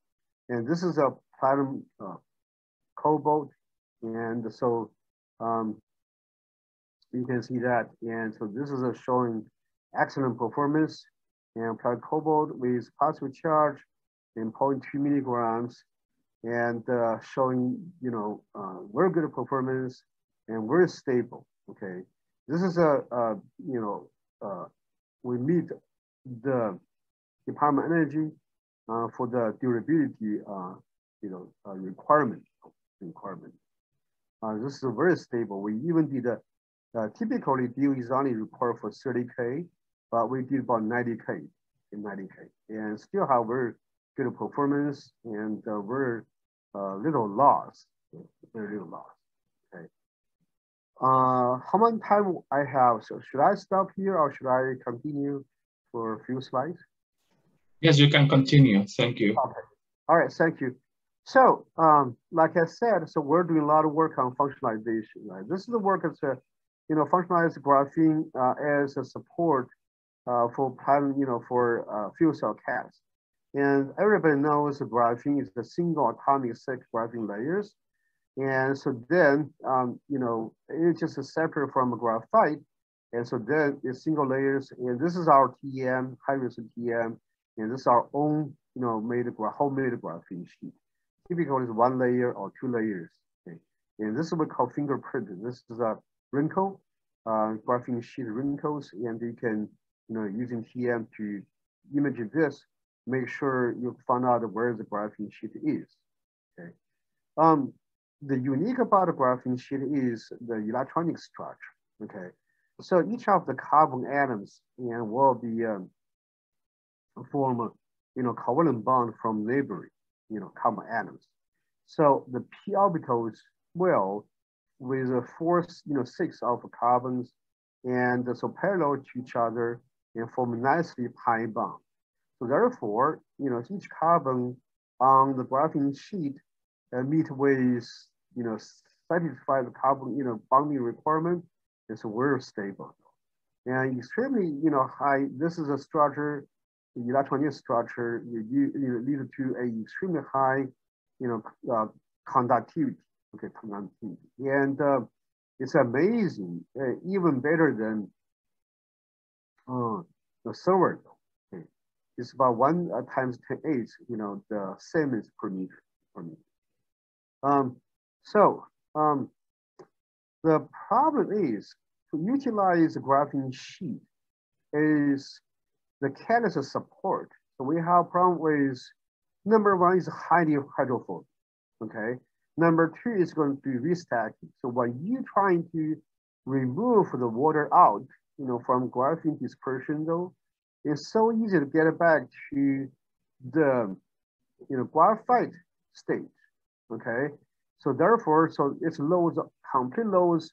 And this is a platinum uh, cobalt. And so um, you can see that. And so this is a showing excellent performance and platinum cobalt with positive charge in 0.2 milligrams and uh, showing, you know, uh, very good performance and very stable, okay? This is a, a you know, uh, we meet the Department of Energy uh, for the durability, uh, you know, uh, requirement. requirement. Uh, this is very stable. We even did, a, uh, typically DOE is only required for 30K, but we did about 90K in 90K and still have very good performance and very little loss, very little loss. Uh, how much time I have? So should I stop here or should I continue for a few slides? Yes, you can continue. Thank you. Okay. All right, thank you. So, um, like I said, so we're doing a lot of work on functionalization, right? This is the work as a, you know, functionalized graphene uh, as a support uh, for plan, you know, for uh, fuel cell cats. And everybody knows graphene is the single atomic six graphene layers. And so then, um, you know, it's just a separate from a graphite. And so then it's single layers. And this is our TM, high risk TM. And this is our own, you know, made homemade graphene sheet. Typically, it's one layer or two layers. Okay? And this is what we call fingerprint. This is a wrinkle, uh, graphene sheet wrinkles. And you can, you know, using TM to image this, make sure you find out where the graphene sheet is. Okay. Um, the unique about the graphene sheet is the electronic structure, okay? So each of the carbon atoms and will be um, form a, you know, covalent bond from neighboring, you know, carbon atoms. So the p orbitals will, with a force, you know, six of carbons, and so parallel to each other and form a nicely pi bond. So therefore, you know, each carbon on the graphene sheet uh, meet with you know, satisfy the carbon, you know, bonding requirement, it's a very stable. And extremely, you know, high, this is a structure, the electronic structure, you, you lead to a extremely high, you know, uh, conductivity, okay, conductivity. And uh, it's amazing, uh, even better than uh, the silver, okay. It's about one uh, times 10 eight, you know, the Siemens per meter, per meter. Um, so um, the problem is to utilize the graphene sheet is the catalyst support. So we have problem with number one is highly hydrophobic, okay? Number two is going to be restacking. So when you're trying to remove the water out, you know, from graphene dispersion though, it's so easy to get it back to the, you know, graphite state, okay? So therefore, so it loads, complete loads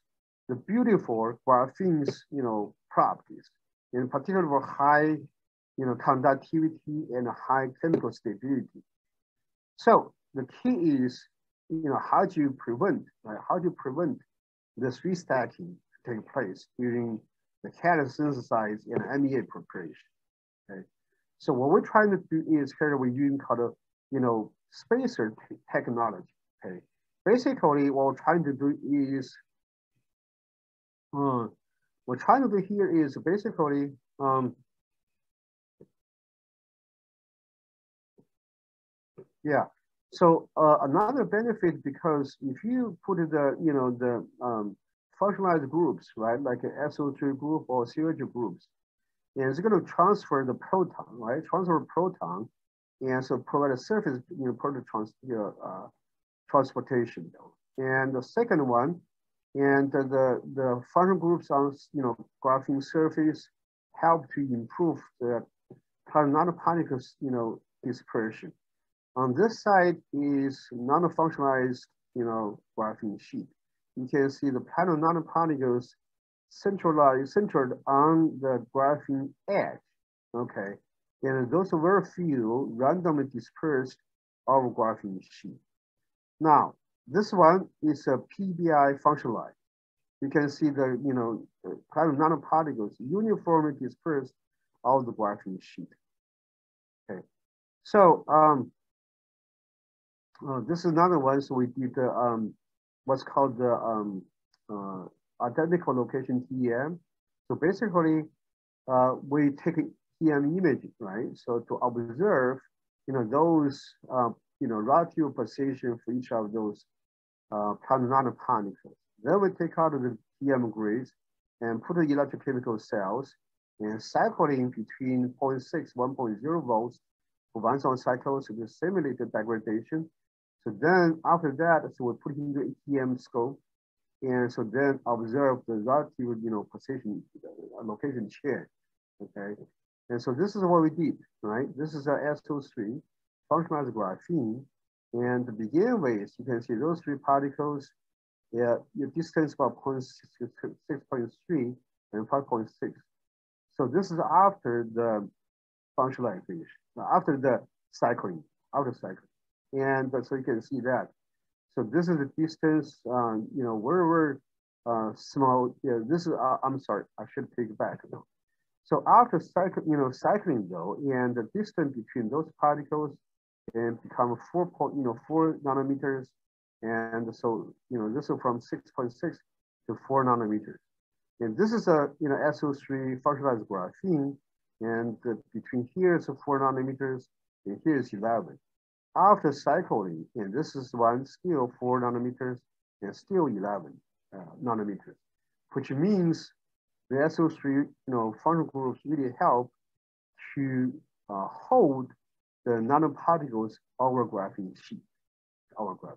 the beautiful graphene's, you know, properties, in particular for high, you know, conductivity and high chemical stability. So the key is, you know, how do you prevent, right? How do you prevent this restacking to take place during the catalyst synthesis and MEA preparation, okay? So what we're trying to do is here we're using called, a, you know, spacer technology, okay? basically what we're trying to do is uh, we're trying to do here is basically, um, yeah. So uh, another benefit because if you put the, you know, the um, functionalized groups, right, like an SO3 group or COH groups, and it's going to transfer the proton, right, transfer proton, and so provide a surface, you know, proton trans, uh, transportation. And the second one, and the, the function groups on, you know, graphene surface help to improve the nanoparticles, you know, dispersion. On this side is non-functionalized, you know, graphene sheet. You can see the panel nanoparticles centralized, centered on the graphene edge, okay? And those are very few randomly dispersed over graphene sheet. Now, this one is a PBI function line. You can see the, you know, kind of nanoparticles uniformly dispersed of the graphene sheet. Okay, so um, uh, this is another one. So we did uh, um, what's called the um, uh, identical location TEM. So basically, uh, we take TEM image, right? So to observe, you know, those, uh, you know, relative position for each of those uh, nanoparticles. Then we take out the TEM grids and put the electrochemical cells and cycling between 0.6, 1.0 volts for one on cycles to simulate the degradation so then after that, so we put in the EM scope. And so then observe the relative, you know, position, uh, location change, okay? And so this is what we did, right? This is our SO3, functionalized graphene. And to begin with, you can see those three particles, yeah, your distance about 6.3 and 5.6. So this is after the functionalization, after the cycling, after cycling. And so you can see that. So this is the distance, um, you know, where we're uh, small, yeah, this is, uh, I'm sorry, I should take back. No. So after cycle, you know, cycling though, and the distance between those particles and become four point, you know, four nanometers. And so, you know, this is from 6.6 to four nanometers. And this is a, you know, SO3 functionalized graphene. And between here is four nanometers and here is 11. After cycling, and this is one still four nanometers and still 11 uh, nanometers, which means the SO3 you know, functional groups really help to uh, hold the nanoparticles over graphene sheet, our graphene.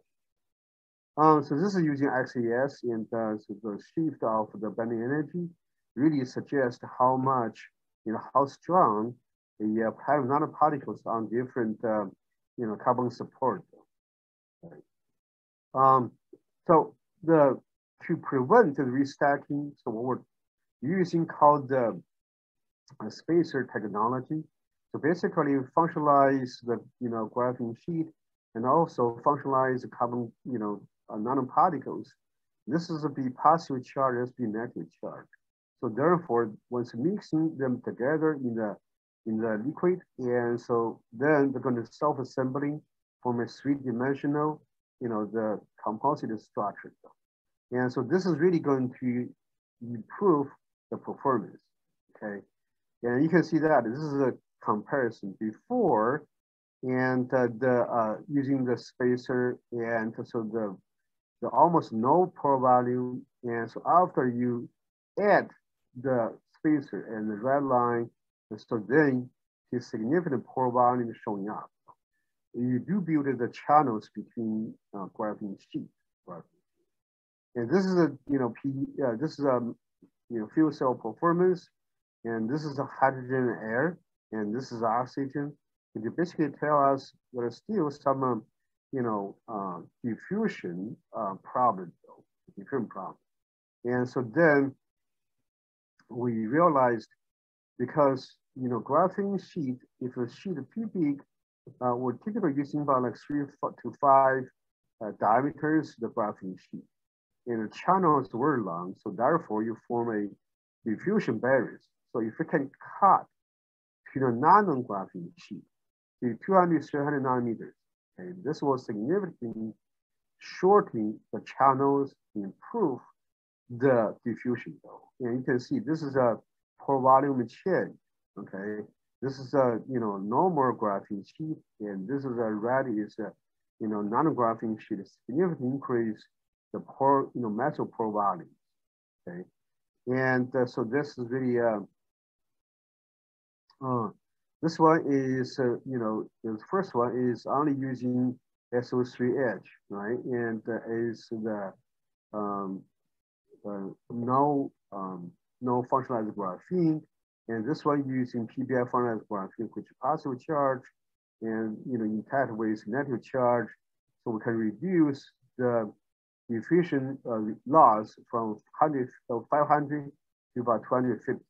Um, so this is using XPS and uh, so the shift of the bending energy really suggests how much, you know, how strong the uh, nanoparticles on different uh, you know, carbon support. Right. Um, so the to prevent the restacking, so what we're using called the spacer technology. So basically functionalize the, you know, graphene sheet and also functionalize the carbon, you know, uh, nanoparticles. This is a be positive charge, this be negative charge. So therefore, once mixing them together in the in the liquid. And so then they're going to self-assembling from a three-dimensional, you know, the composite structure. And so this is really going to improve the performance, okay? And you can see that this is a comparison before and uh, the uh, using the spacer and so the, the almost no pore value. And so after you add the spacer and the red line so then his significant volume is showing up. You do build the channels between uh, graphene sheet. Right? And this is a, you know, P, uh, this is a, you know, fuel cell performance, and this is a hydrogen air, and this is oxygen. And you basically tell us there's still some, um, you know, uh, diffusion uh, problem, though, diffusion problem. And so then we realized because you know, graphene sheet, if a sheet too big, uh, we're typically using about like three to five uh, diameters, the graphene sheet. And the channels were long, so therefore you form a diffusion barriers. So if you can cut to the non-graphene sheet to 200, 300 nanometers, okay, this will significantly shorten the channels, improve the diffusion though. And you can see this is a pore volume change, okay? This is a, you know, normal graphene sheet, and this is a red is a, you know, non-graphene sheet, significantly increase the pore, you know, metal pore volume, okay? And uh, so this is really, uh, uh, this one is, uh, you know, the first one is only using SO3 edge, right? And uh, is the um, uh, no, um, no functionalized graphene. And this one using PBI functionalized graphene, which is positive charge and, you know, intact with negative charge. So we can reduce the diffusion uh, loss from 100, uh, 500 to about 250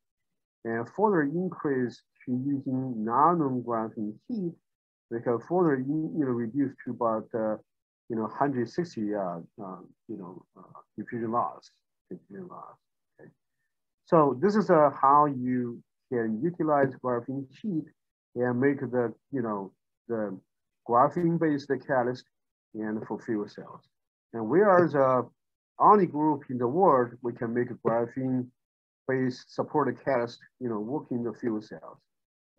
and further increase to using non-graphene heat, they can further you know reduce to about uh, you know 160 uh, uh, you know uh, diffusion loss. Diffusion loss. So this is uh, how you can utilize graphene sheet and make the you know the graphene-based catalyst and for fuel cells. And we are the only group in the world we can make graphene based supported catalyst, you know, working the fuel cells.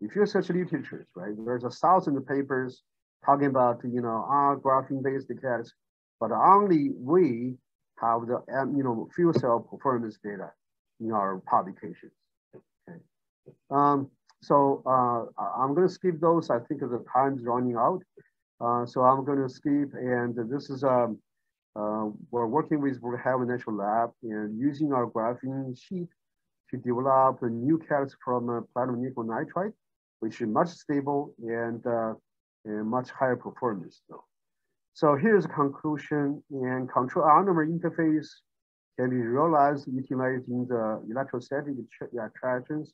If you search literatures, right, there's a thousand papers talking about, you know, our graphene based catalyst, but only we have the, um, you know, fuel cell performance data in our publications. Okay. Um, so uh, I'm going to skip those. I think the time's running out. Uh, so I'm going to skip, and this is um, uh, we're working with Brookhaven National Lab and using our graphene sheet to develop a new catalyst from uh, platinum nickel nitride, which is much stable and, uh, and much higher performance though. So here's a conclusion and control ionomer interface can be realized utilizing the electrostatic attractions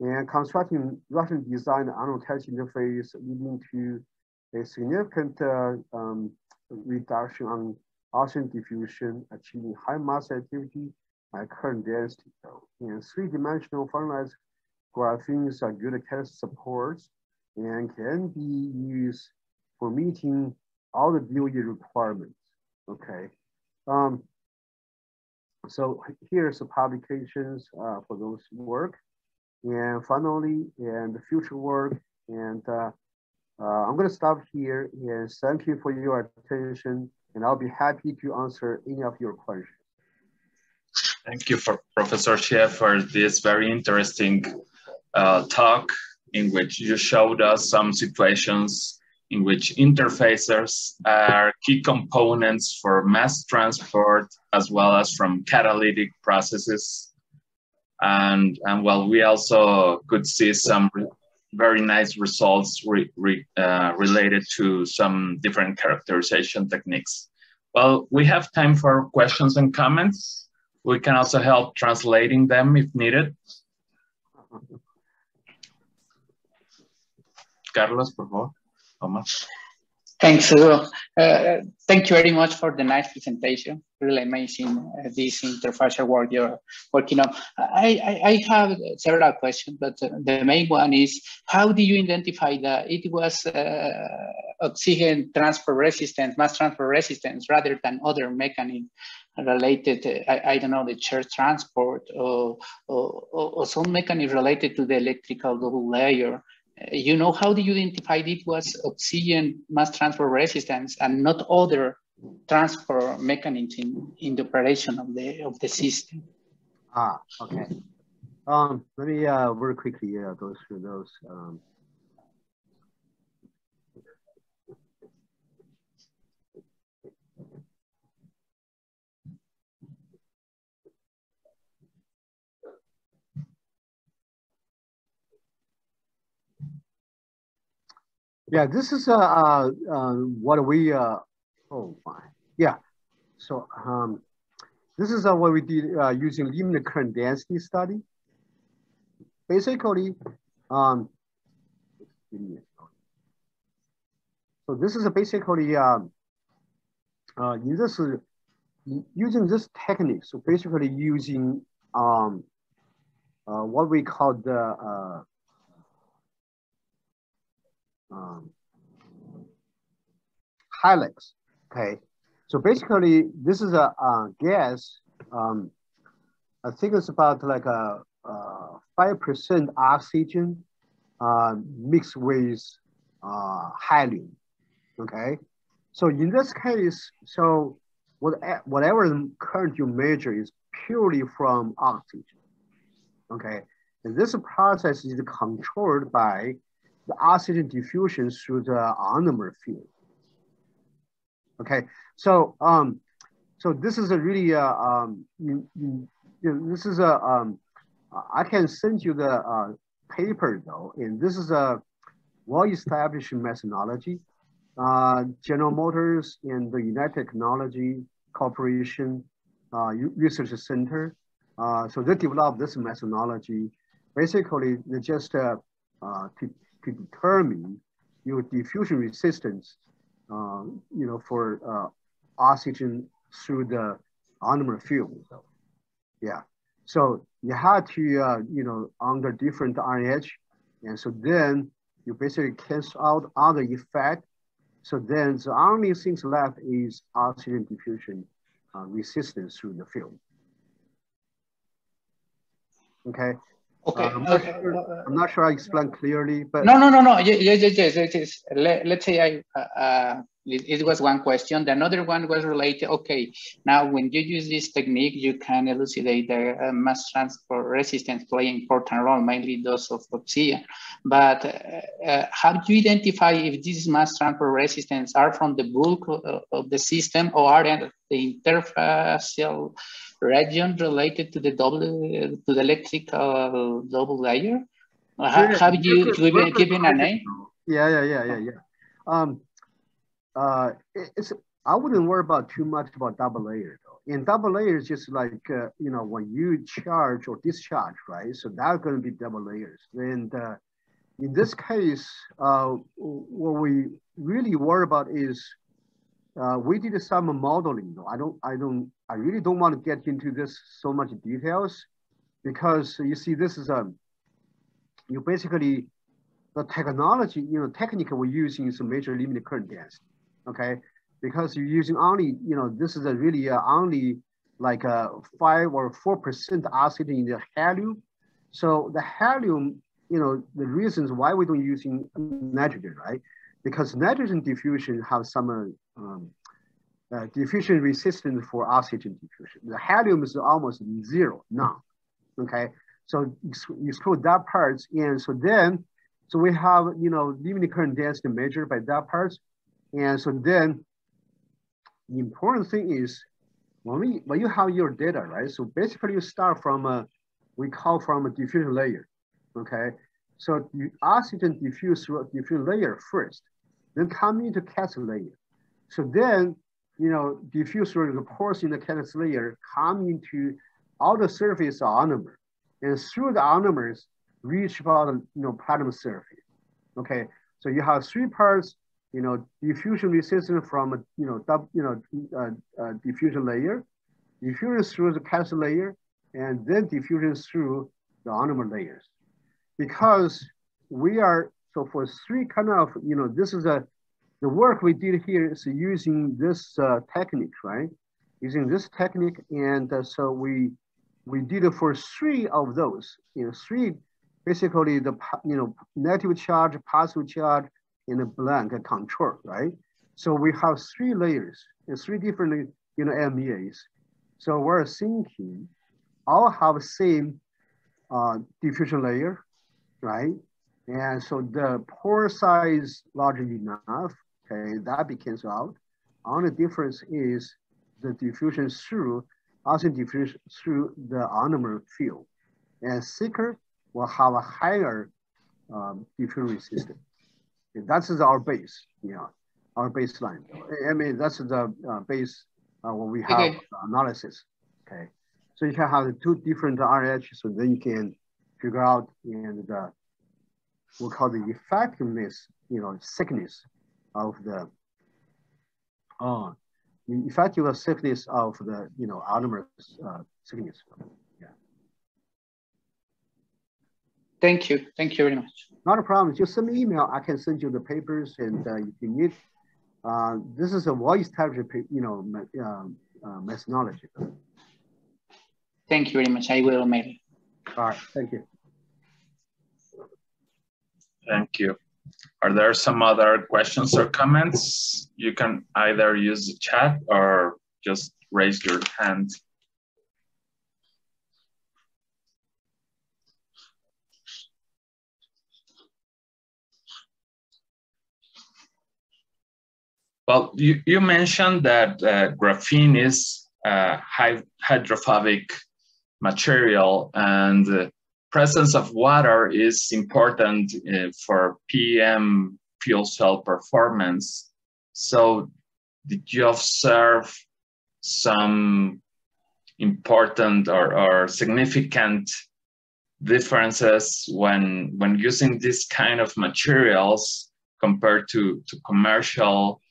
and constructing Russian design iono-attached interface leading to a significant uh, um, reduction on oxygen diffusion, achieving high mass activity my current density. In three-dimensional functionalized graphenes are good test supports and can be used for meeting all the DOE requirements, okay? Um, so here's the publications uh, for those work. And finally, and the future work. And uh, uh, I'm gonna stop here and thank you for your attention. And I'll be happy to answer any of your questions. Thank you, for Professor Xie, for this very interesting uh, talk in which you showed us some situations in which interfacers are key components for mass transport as well as from catalytic processes. And, and well, we also could see some very nice results re, re, uh, related to some different characterization techniques. Well, we have time for questions and comments. We can also help translating them if needed. Carlos, por favor. Thanks. Uh, thank you very much for the nice presentation. Really amazing, uh, this interfacial work you're working on. I, I, I have several questions, but uh, the main one is, how do you identify that it was uh, oxygen transfer resistance, mass transfer resistance, rather than other mechanism related, I, I don't know, the church transport or, or, or some mechanism related to the electrical double layer. You know, how do you identify it was oxygen mass transfer resistance and not other transfer mechanisms in, in the operation of the of the system? Ah, okay. Um, let me uh, very quickly uh, go through those. Um, Yeah, this is uh, uh, uh what we, uh, oh my, yeah. So um, this is uh, what we did uh, using limited current density study. Basically, um, so this is basically um, uh, in this using this technique. So basically using um, uh, what we call the uh, um, Heliox. Okay, so basically this is a, a gas um, I think it's about like a, 5% oxygen uh, mixed with uh, helium, okay? So in this case, so what, whatever current you measure is purely from oxygen, okay? And this process is controlled by the oxygen diffusion through the ionomer field. Okay, so um, so this is a really uh, um, you, you, this is a um, I can send you the uh, paper though, and this is a well-established methodology. Uh, General Motors and the United Technology Corporation uh, Research Center. Uh, so they developed this methodology. Basically, they just uh, uh, to, to determine your diffusion resistance, uh, you know, for oxygen through the ionomer. So, yeah. So you had to, uh, you know, under different RH. And so then you basically cancel out other effect. So then the only things left is oxygen diffusion uh, resistance through the film. Okay. Okay. Uh, I'm, not sure, I'm, not sure, I explained clearly, but no, no, no, no. Yes, yes, yes. yes, yes. Let, let's say I uh, uh it, it was one question. The another one was related, okay, now when you use this technique, you can elucidate the uh, mass transport resistance play an important role, mainly those of oxygen. But uh, uh, how do you identify if these mass transport resistance are from the bulk of, of the system or are the interfacial region related to the double, to the electrical double layer? How, have you given, given a name? Yeah, yeah, yeah, yeah, yeah. Um, uh, it's I wouldn't worry about too much about double layer though. In double layer is just like uh, you know when you charge or discharge, right? So that's going to be double layers. And uh, in this case, uh, what we really worry about is uh, we did some modeling. Though. I don't, I don't, I really don't want to get into this so much details because you see, this is a um, you basically the technology, you know, technique we're using is a major limited current density okay? Because you're using only, you know, this is a really uh, only like a uh, five or 4% oxygen in the helium. So the helium, you know, the reasons why we don't using nitrogen, right? Because nitrogen diffusion has some um, uh, diffusion resistance for oxygen diffusion. The helium is almost zero now, okay? So exclude that part, and so then, so we have, you know, limited current density measured by that part, and so then the important thing is when, we, when you have your data, right? So basically you start from a, we call from a diffusion layer, okay? So you oxygen diffuse through a diffusion layer first, then come into catalyst layer. So then, you know, diffuse through the pores in the catalyst layer come into outer surface ionomer. And through the ionomers, reach about, you know, platinum surface, okay? So you have three parts you know, diffusion resistance from, a, you know, dub, you know, uh, uh, diffusion layer, diffusion through the catalyst layer, and then diffusion through the ionomer layers. Because we are, so for three kind of, you know, this is a, the work we did here is using this uh, technique, right? Using this technique, and uh, so we we did it for three of those, you know, three, basically the, you know, negative charge, positive charge, in a blank control, right? So we have three layers and three different you know, MEAs. So we're thinking all have same uh, diffusion layer, right? And so the pore size large enough, okay, that becomes out. Only difference is the diffusion through, also diffusion through the ionomer field. And thicker will have a higher um, diffusion resistance. That's our base, you know, our baseline. I mean, that's the uh, base uh, when we have okay. analysis. Okay, so you can have two different RH, so then you can figure out and uh, we call the effectiveness, you know, sickness of the uh, the effective thickness of the you know ionomer uh, thickness. Thank you. Thank you very much. Not a problem. Just send me email. I can send you the papers, and uh, if you need, uh, this is a voice type, of, you know, uh, uh, methodology. Thank you very much. I will mail. All right, thank you. Thank you. Are there some other questions or comments? You can either use the chat or just raise your hand. Well, you, you mentioned that uh, graphene is a hydrophobic material and the presence of water is important uh, for PEM fuel cell performance. So did you observe some important or, or significant differences when when using this kind of materials compared to, to commercial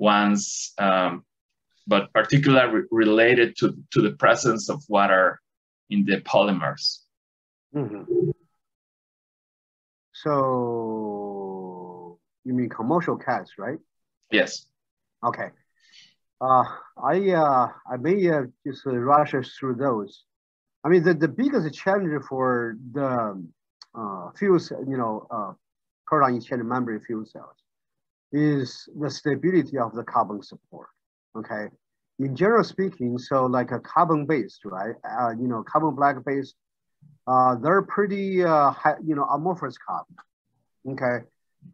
ones, um, but particularly related to, to the presence of water in the polymers. Mm-hmm. So you mean commercial cats, right? Yes. Okay. Uh, I uh, I may uh, just uh, rush through those. I mean, the, the biggest challenge for the uh, fuel, you know, uh, proton exchange membrane fuel cells is the stability of the carbon support. Okay. In general speaking, so like a carbon based, right? Uh, you know, carbon black based, uh, they're pretty, uh, high, you know, amorphous carbon. Okay.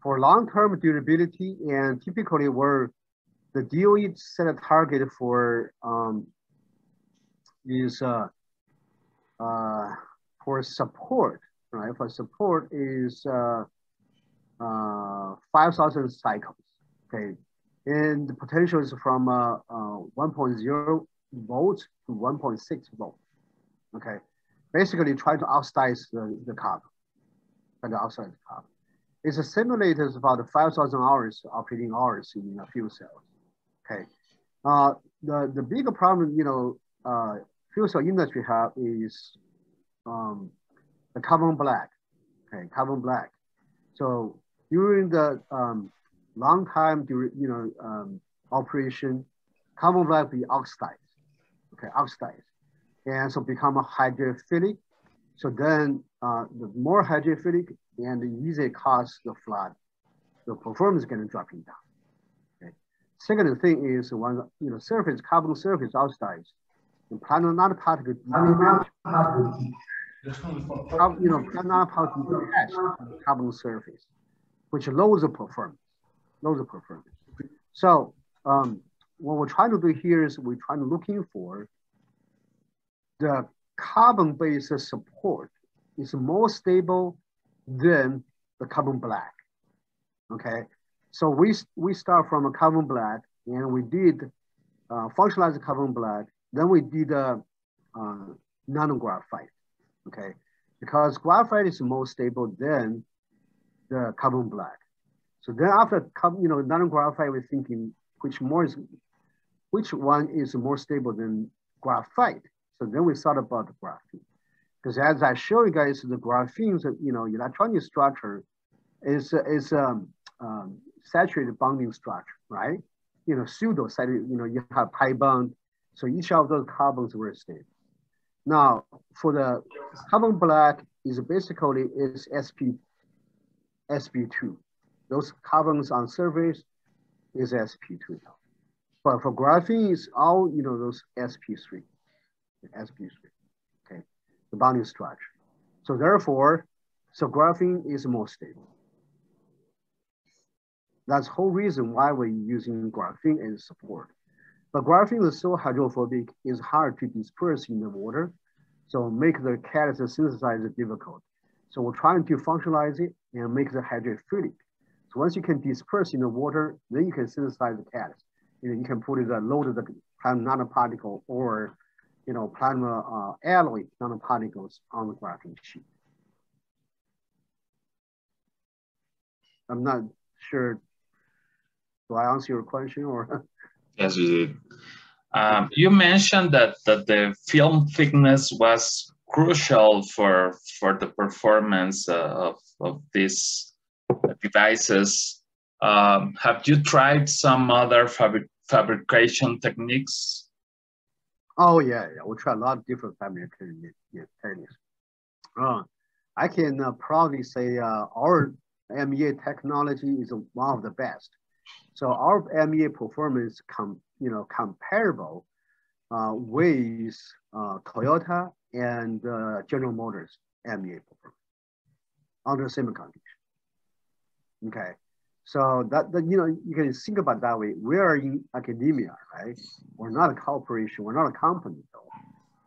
For long term durability, and typically where the DOE set a target for um, is uh, uh, for support, right? For support is uh, uh, 5,000 cycles, okay? And the potential is from uh, uh, 1.0 volts to 1.6 volts, okay? Basically try to oxidize the, the carbon, to oxidize the carbon. It's a simulator is about 5,000 hours operating hours in a fuel cells, okay? Uh, the, the bigger problem, you know, uh, fuel cell industry have is um, the carbon black, okay, carbon black. So during the um, long time, during, you know, um, operation, carbon black be oxidized, okay, oxidized. And so become a hydrophilic. So then uh, the more hydrophilic and the easier cause the flood, the performance is going to dropping down. Okay. Second thing is when, you know, surface, carbon surface oxidized, the platinum nanoparticle, you know, platinum nanoparticle detached carbon surface which lowers the performance, lowers the performance. So um, what we're trying to do here is we're trying to looking for the carbon-based support is more stable than the carbon black. Okay, so we we start from a carbon black and we did uh, functionalize carbon black. Then we did a uh, nanographite. Okay, because graphite is more stable than the carbon black. So then after, you know, nanographite, we're thinking which more is, which one is more stable than graphite. So then we thought about the graphene. Because as I show you guys, the graphene, you know, electronic structure is, is um, um, saturated bonding structure, right? You know, pseudo you know, you have pi bond. So each of those carbons were stable. Now, for the carbon black is basically is sp sp2. Those carbons on surface is sp2 now. But for graphene, it's all, you know, those sp3, sp3, okay, the bonding structure. So therefore, so graphene is more stable. That's whole reason why we're using graphene as support. But graphene is so hydrophobic, it's hard to disperse in the water. So make the catalyst synthesizer difficult. So we're trying to functionalize it and make it hydrophilic. So once you can disperse in the water, then you can synthesize the catalyst. You, know, you can put it a load of the platinum nanoparticle or you know, platinum uh, alloy nanoparticles on the graphene sheet. I'm not sure. Do I answer your question or? (laughs) yes, you did. Um, you mentioned that, that the film thickness was crucial for for the performance uh, of, of these devices. Um, have you tried some other fabric fabrication techniques? Oh yeah, yeah. We try a lot of different family techniques. Uh, I can uh, proudly say uh, our MEA technology is one of the best. So our MEA performance, com, you know, comparable uh, with uh, Toyota and uh, General Motors MEA performance under the same condition. Okay, so that, that you know you can think about that way. We are in academia, right? We're not a corporation. We're not a company, though.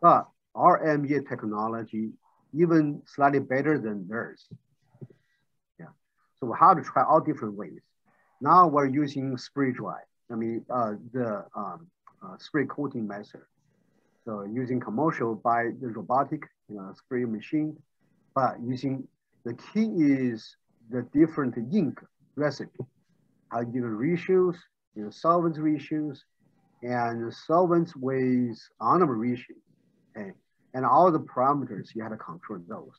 But our MEA technology even slightly better than theirs. Yeah. So we have to try all different ways. Now we're using spray dry. I mean, uh, the um, uh, spray coating method. So using commercial by the robotic you know, spray machine, but using the key is the different ink recipe. How you ratios, you know, solvents ratios, and solvents with ionomer ratio. Okay, and all the parameters you have to control those.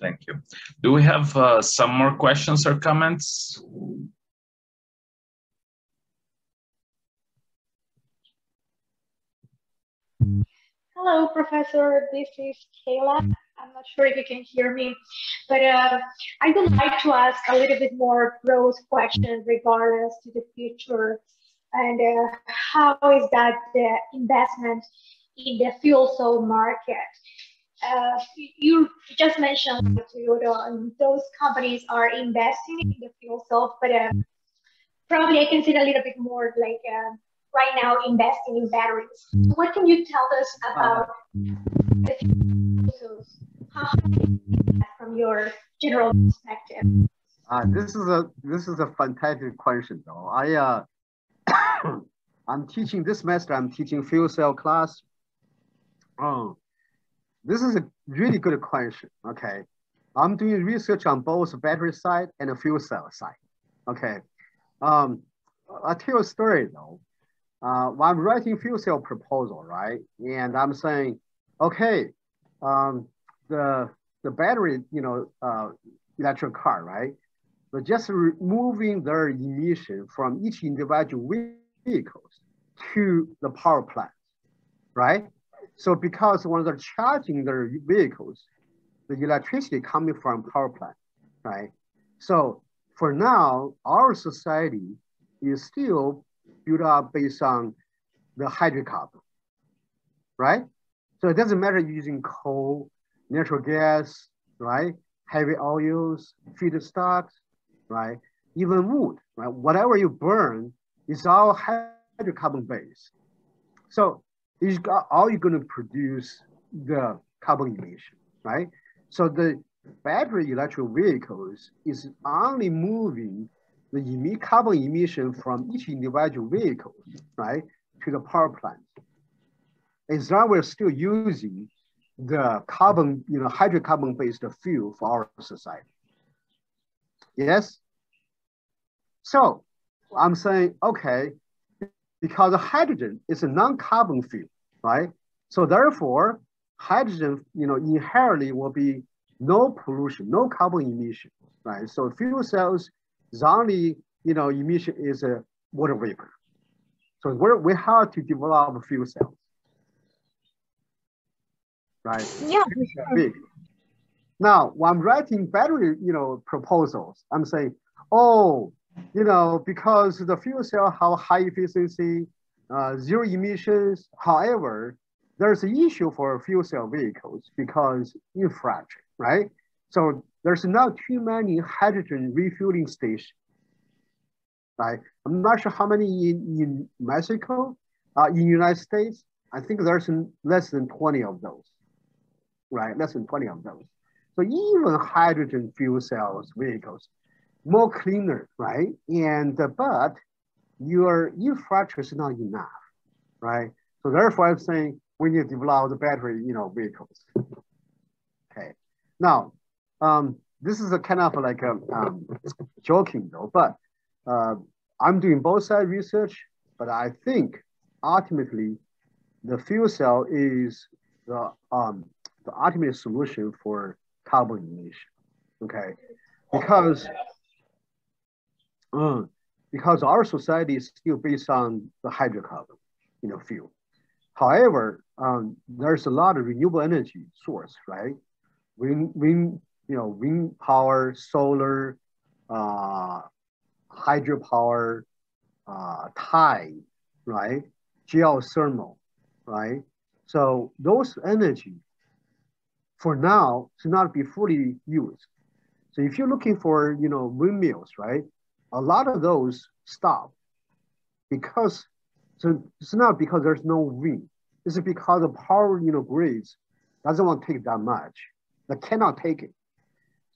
Thank you. Do we have uh, some more questions or comments? Hello, Professor. This is Kayla. I'm not sure if you can hear me, but uh, I would like to ask a little bit more broad question regarding to the future and uh, how is that the investment in the fuel cell market? Uh, you just mentioned Toyota and those companies are investing in the fuel cell, but uh, probably I can see it a little bit more like uh, right now investing in batteries. So what can you tell us about the fuel? How from your general perspective? Uh, this is a this is a fantastic question though. I uh, (coughs) I'm teaching this semester. I'm teaching fuel cell class. Oh, this is a really good question. Okay, I'm doing research on both battery side and the fuel cell side. Okay, um, I'll tell you a story though uh, I'm writing fuel cell proposal, right? And I'm saying, okay, um, the the battery, you know, uh, electric car, right? But just removing their emission from each individual vehicles to the power plant, right? So because when they're charging their vehicles, the electricity coming from power plant, right? So for now, our society is still built up based on the hydrocarbon, right? So it doesn't matter using coal, natural gas, right? Heavy oils, feedstocks, right? Even wood, right? Whatever you burn is all hydrocarbon based. So all you're going to produce the carbon emission, right? So the battery electric vehicles is only moving the emit carbon emission from each individual vehicle, right, to the power plant. As long we're still using the carbon, you know, hydrocarbon-based fuel for our society. Yes? So I'm saying, okay, because hydrogen is a non-carbon fuel, right? So therefore, hydrogen, you know, inherently will be no pollution, no carbon emission, right? So fuel cells the only you know emission is a water vapor. So we're, we have to develop fuel cells, right? Yeah. Now, when I'm writing battery, you know, proposals, I'm saying, oh, you know, because the fuel cell have high efficiency, uh, zero emissions. However, there's an issue for fuel cell vehicles because infrastructure, right? So there's not too many hydrogen refueling stations. Right? I'm not sure how many in, in Mexico, uh, in United States. I think there's less than 20 of those, right? Less than 20 of those. So even hydrogen fuel cells vehicles, more cleaner, right? And uh, but your infrastructure is not enough, right? So therefore, I'm saying we need to develop the battery, you know, vehicles. Okay. Now, um, this is a kind of like a um, joking though, but uh, I'm doing both side research, but I think ultimately the fuel cell is the, um, the ultimate solution for carbon emission, okay? Because, uh, because our society is still based on the hydrocarbon, you know, fuel. However, um, there's a lot of renewable energy source, right? Wind, wind, you know, wind power, solar, uh, hydropower, uh, tide, right? Geothermal, right? So those energy for now should not be fully used. So if you're looking for, you know, windmills, right? A lot of those stop because, so it's not because there's no wind. It's because the power, you know, grids doesn't want to take that much. They cannot take it.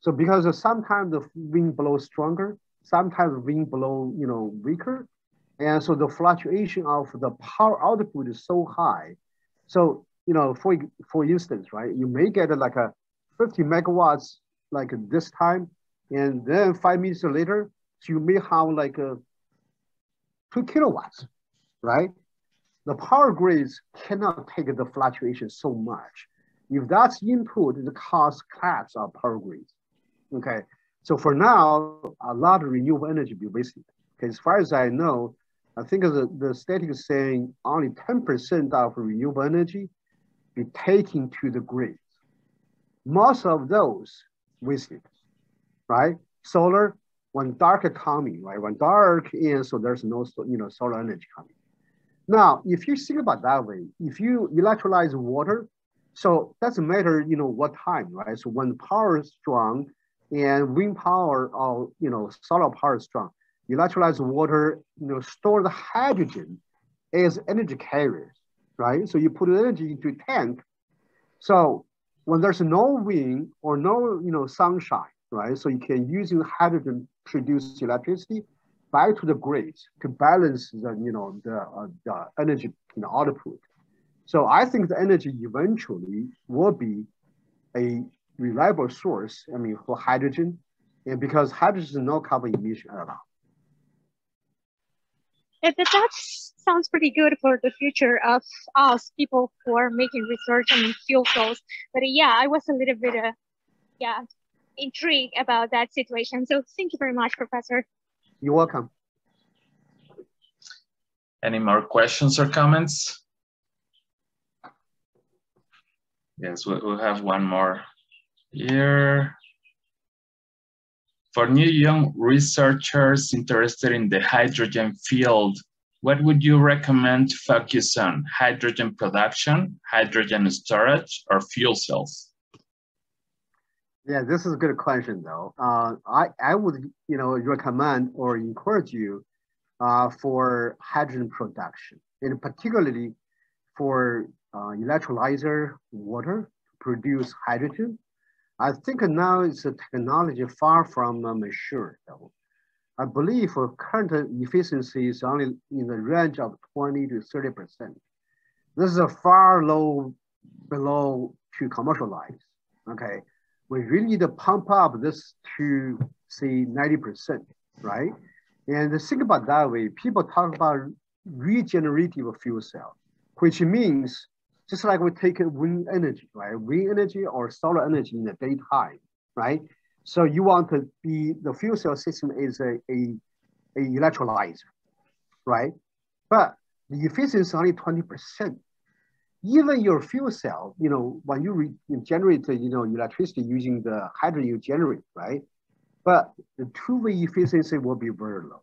So because sometimes the wind blows stronger, sometimes the wind blow, you know, weaker. And so the fluctuation of the power output is so high. So, you know, for, for instance, right, you may get like a 50 megawatts like this time, and then five minutes later, you may have like a two kilowatts, right? The power grids cannot take the fluctuation so much. If that's input, it causes collapse of power grids. Okay, so for now, a lot of renewable energy be wasted. Okay, as far as I know, I think the, the static is saying only 10% of renewable energy be taken to the grid. Most of those wasted, right? Solar, when dark coming, right? When dark in, so there's no you know solar energy coming. Now, if you think about that way, if you electrolyze water, so doesn't matter, you know, what time, right? So when power is strong and wind power or, you know, solar power is strong, electrolyze water, you know, store the hydrogen as energy carriers, right? So you put energy into a tank. So when there's no wind or no you know sunshine, right? So you can use hydrogen produce electricity back to the grid to balance the you know the, uh, the energy you know, output. So I think the energy eventually will be a reliable source. I mean for hydrogen, and because hydrogen is no carbon emission at all. It, that sounds pretty good for the future of us people who are making research on fuel cells. But yeah, I was a little bit, uh, yeah, intrigued about that situation. So thank you very much, Professor. You're welcome. Any more questions or comments? Yes, we'll have one more here. For new young researchers interested in the hydrogen field, what would you recommend to focus on? Hydrogen production, hydrogen storage, or fuel cells? Yeah, this is a good question though. Uh, I, I would, you know, recommend or encourage you uh, for hydrogen production, and particularly for uh, electrolyzer water to produce hydrogen I think now it's a technology far from uh, mature though. I believe current efficiency is only in the range of 20 to 30%. This is a far low below to commercialize, okay? We really need to pump up this to say 90%, right? And think about that way, people talk about regenerative fuel cell, which means just like we take wind energy, right? Wind energy or solar energy in the daytime, right? So you want to be, the fuel cell system is a, a, a electrolyzer, right? But the efficiency is only 20%. Even your fuel cell, you know, when you, re, you generate, you know, electricity using the hydrogen you generate, right? But the two-way efficiency will be very low.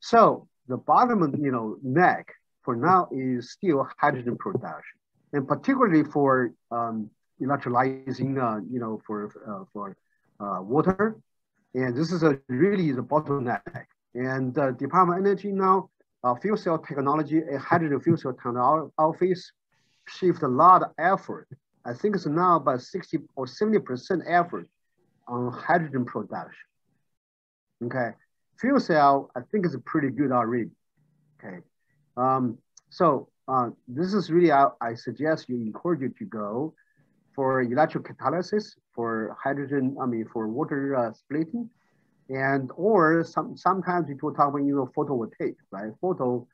So the bottom, you know, neck for now is still hydrogen production and particularly for um, electrolyzing, uh, you know, for uh, for uh, water. And this is a really the bottleneck. And uh, Department of Energy now, uh, fuel cell technology, a hydrogen fuel cell technology office shift a lot of effort. I think it's now about 60 or 70% effort on hydrogen production. Okay, fuel cell, I think is a pretty good already. Okay, um, so uh, this is really, I, I, suggest you encourage you to go for electrocatalysis, for hydrogen, I mean, for water uh, splitting, and or some sometimes people talk about, you know, photovoltaic, right? Photo,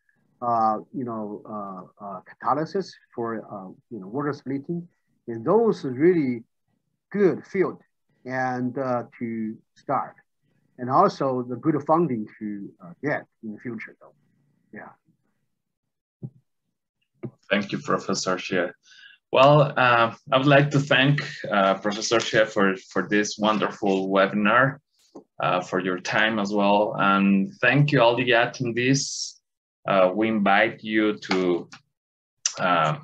uh, you know, uh, uh, catalysis for, uh, you know, water splitting. And those really good field and to start. and also the good funding to get in the future though. Yeah. Thank you, Professor Xie. Well, uh, I would like to thank uh, Professor Xie for, for this wonderful webinar, uh, for your time as well. And thank you all the attendees. Uh, we invite you to, uh,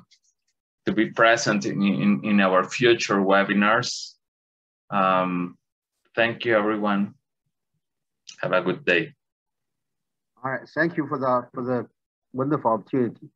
to be present in, in, in our future webinars. Um, thank you, everyone. Have a good day. All right. Thank you for the for the wonderful opportunity.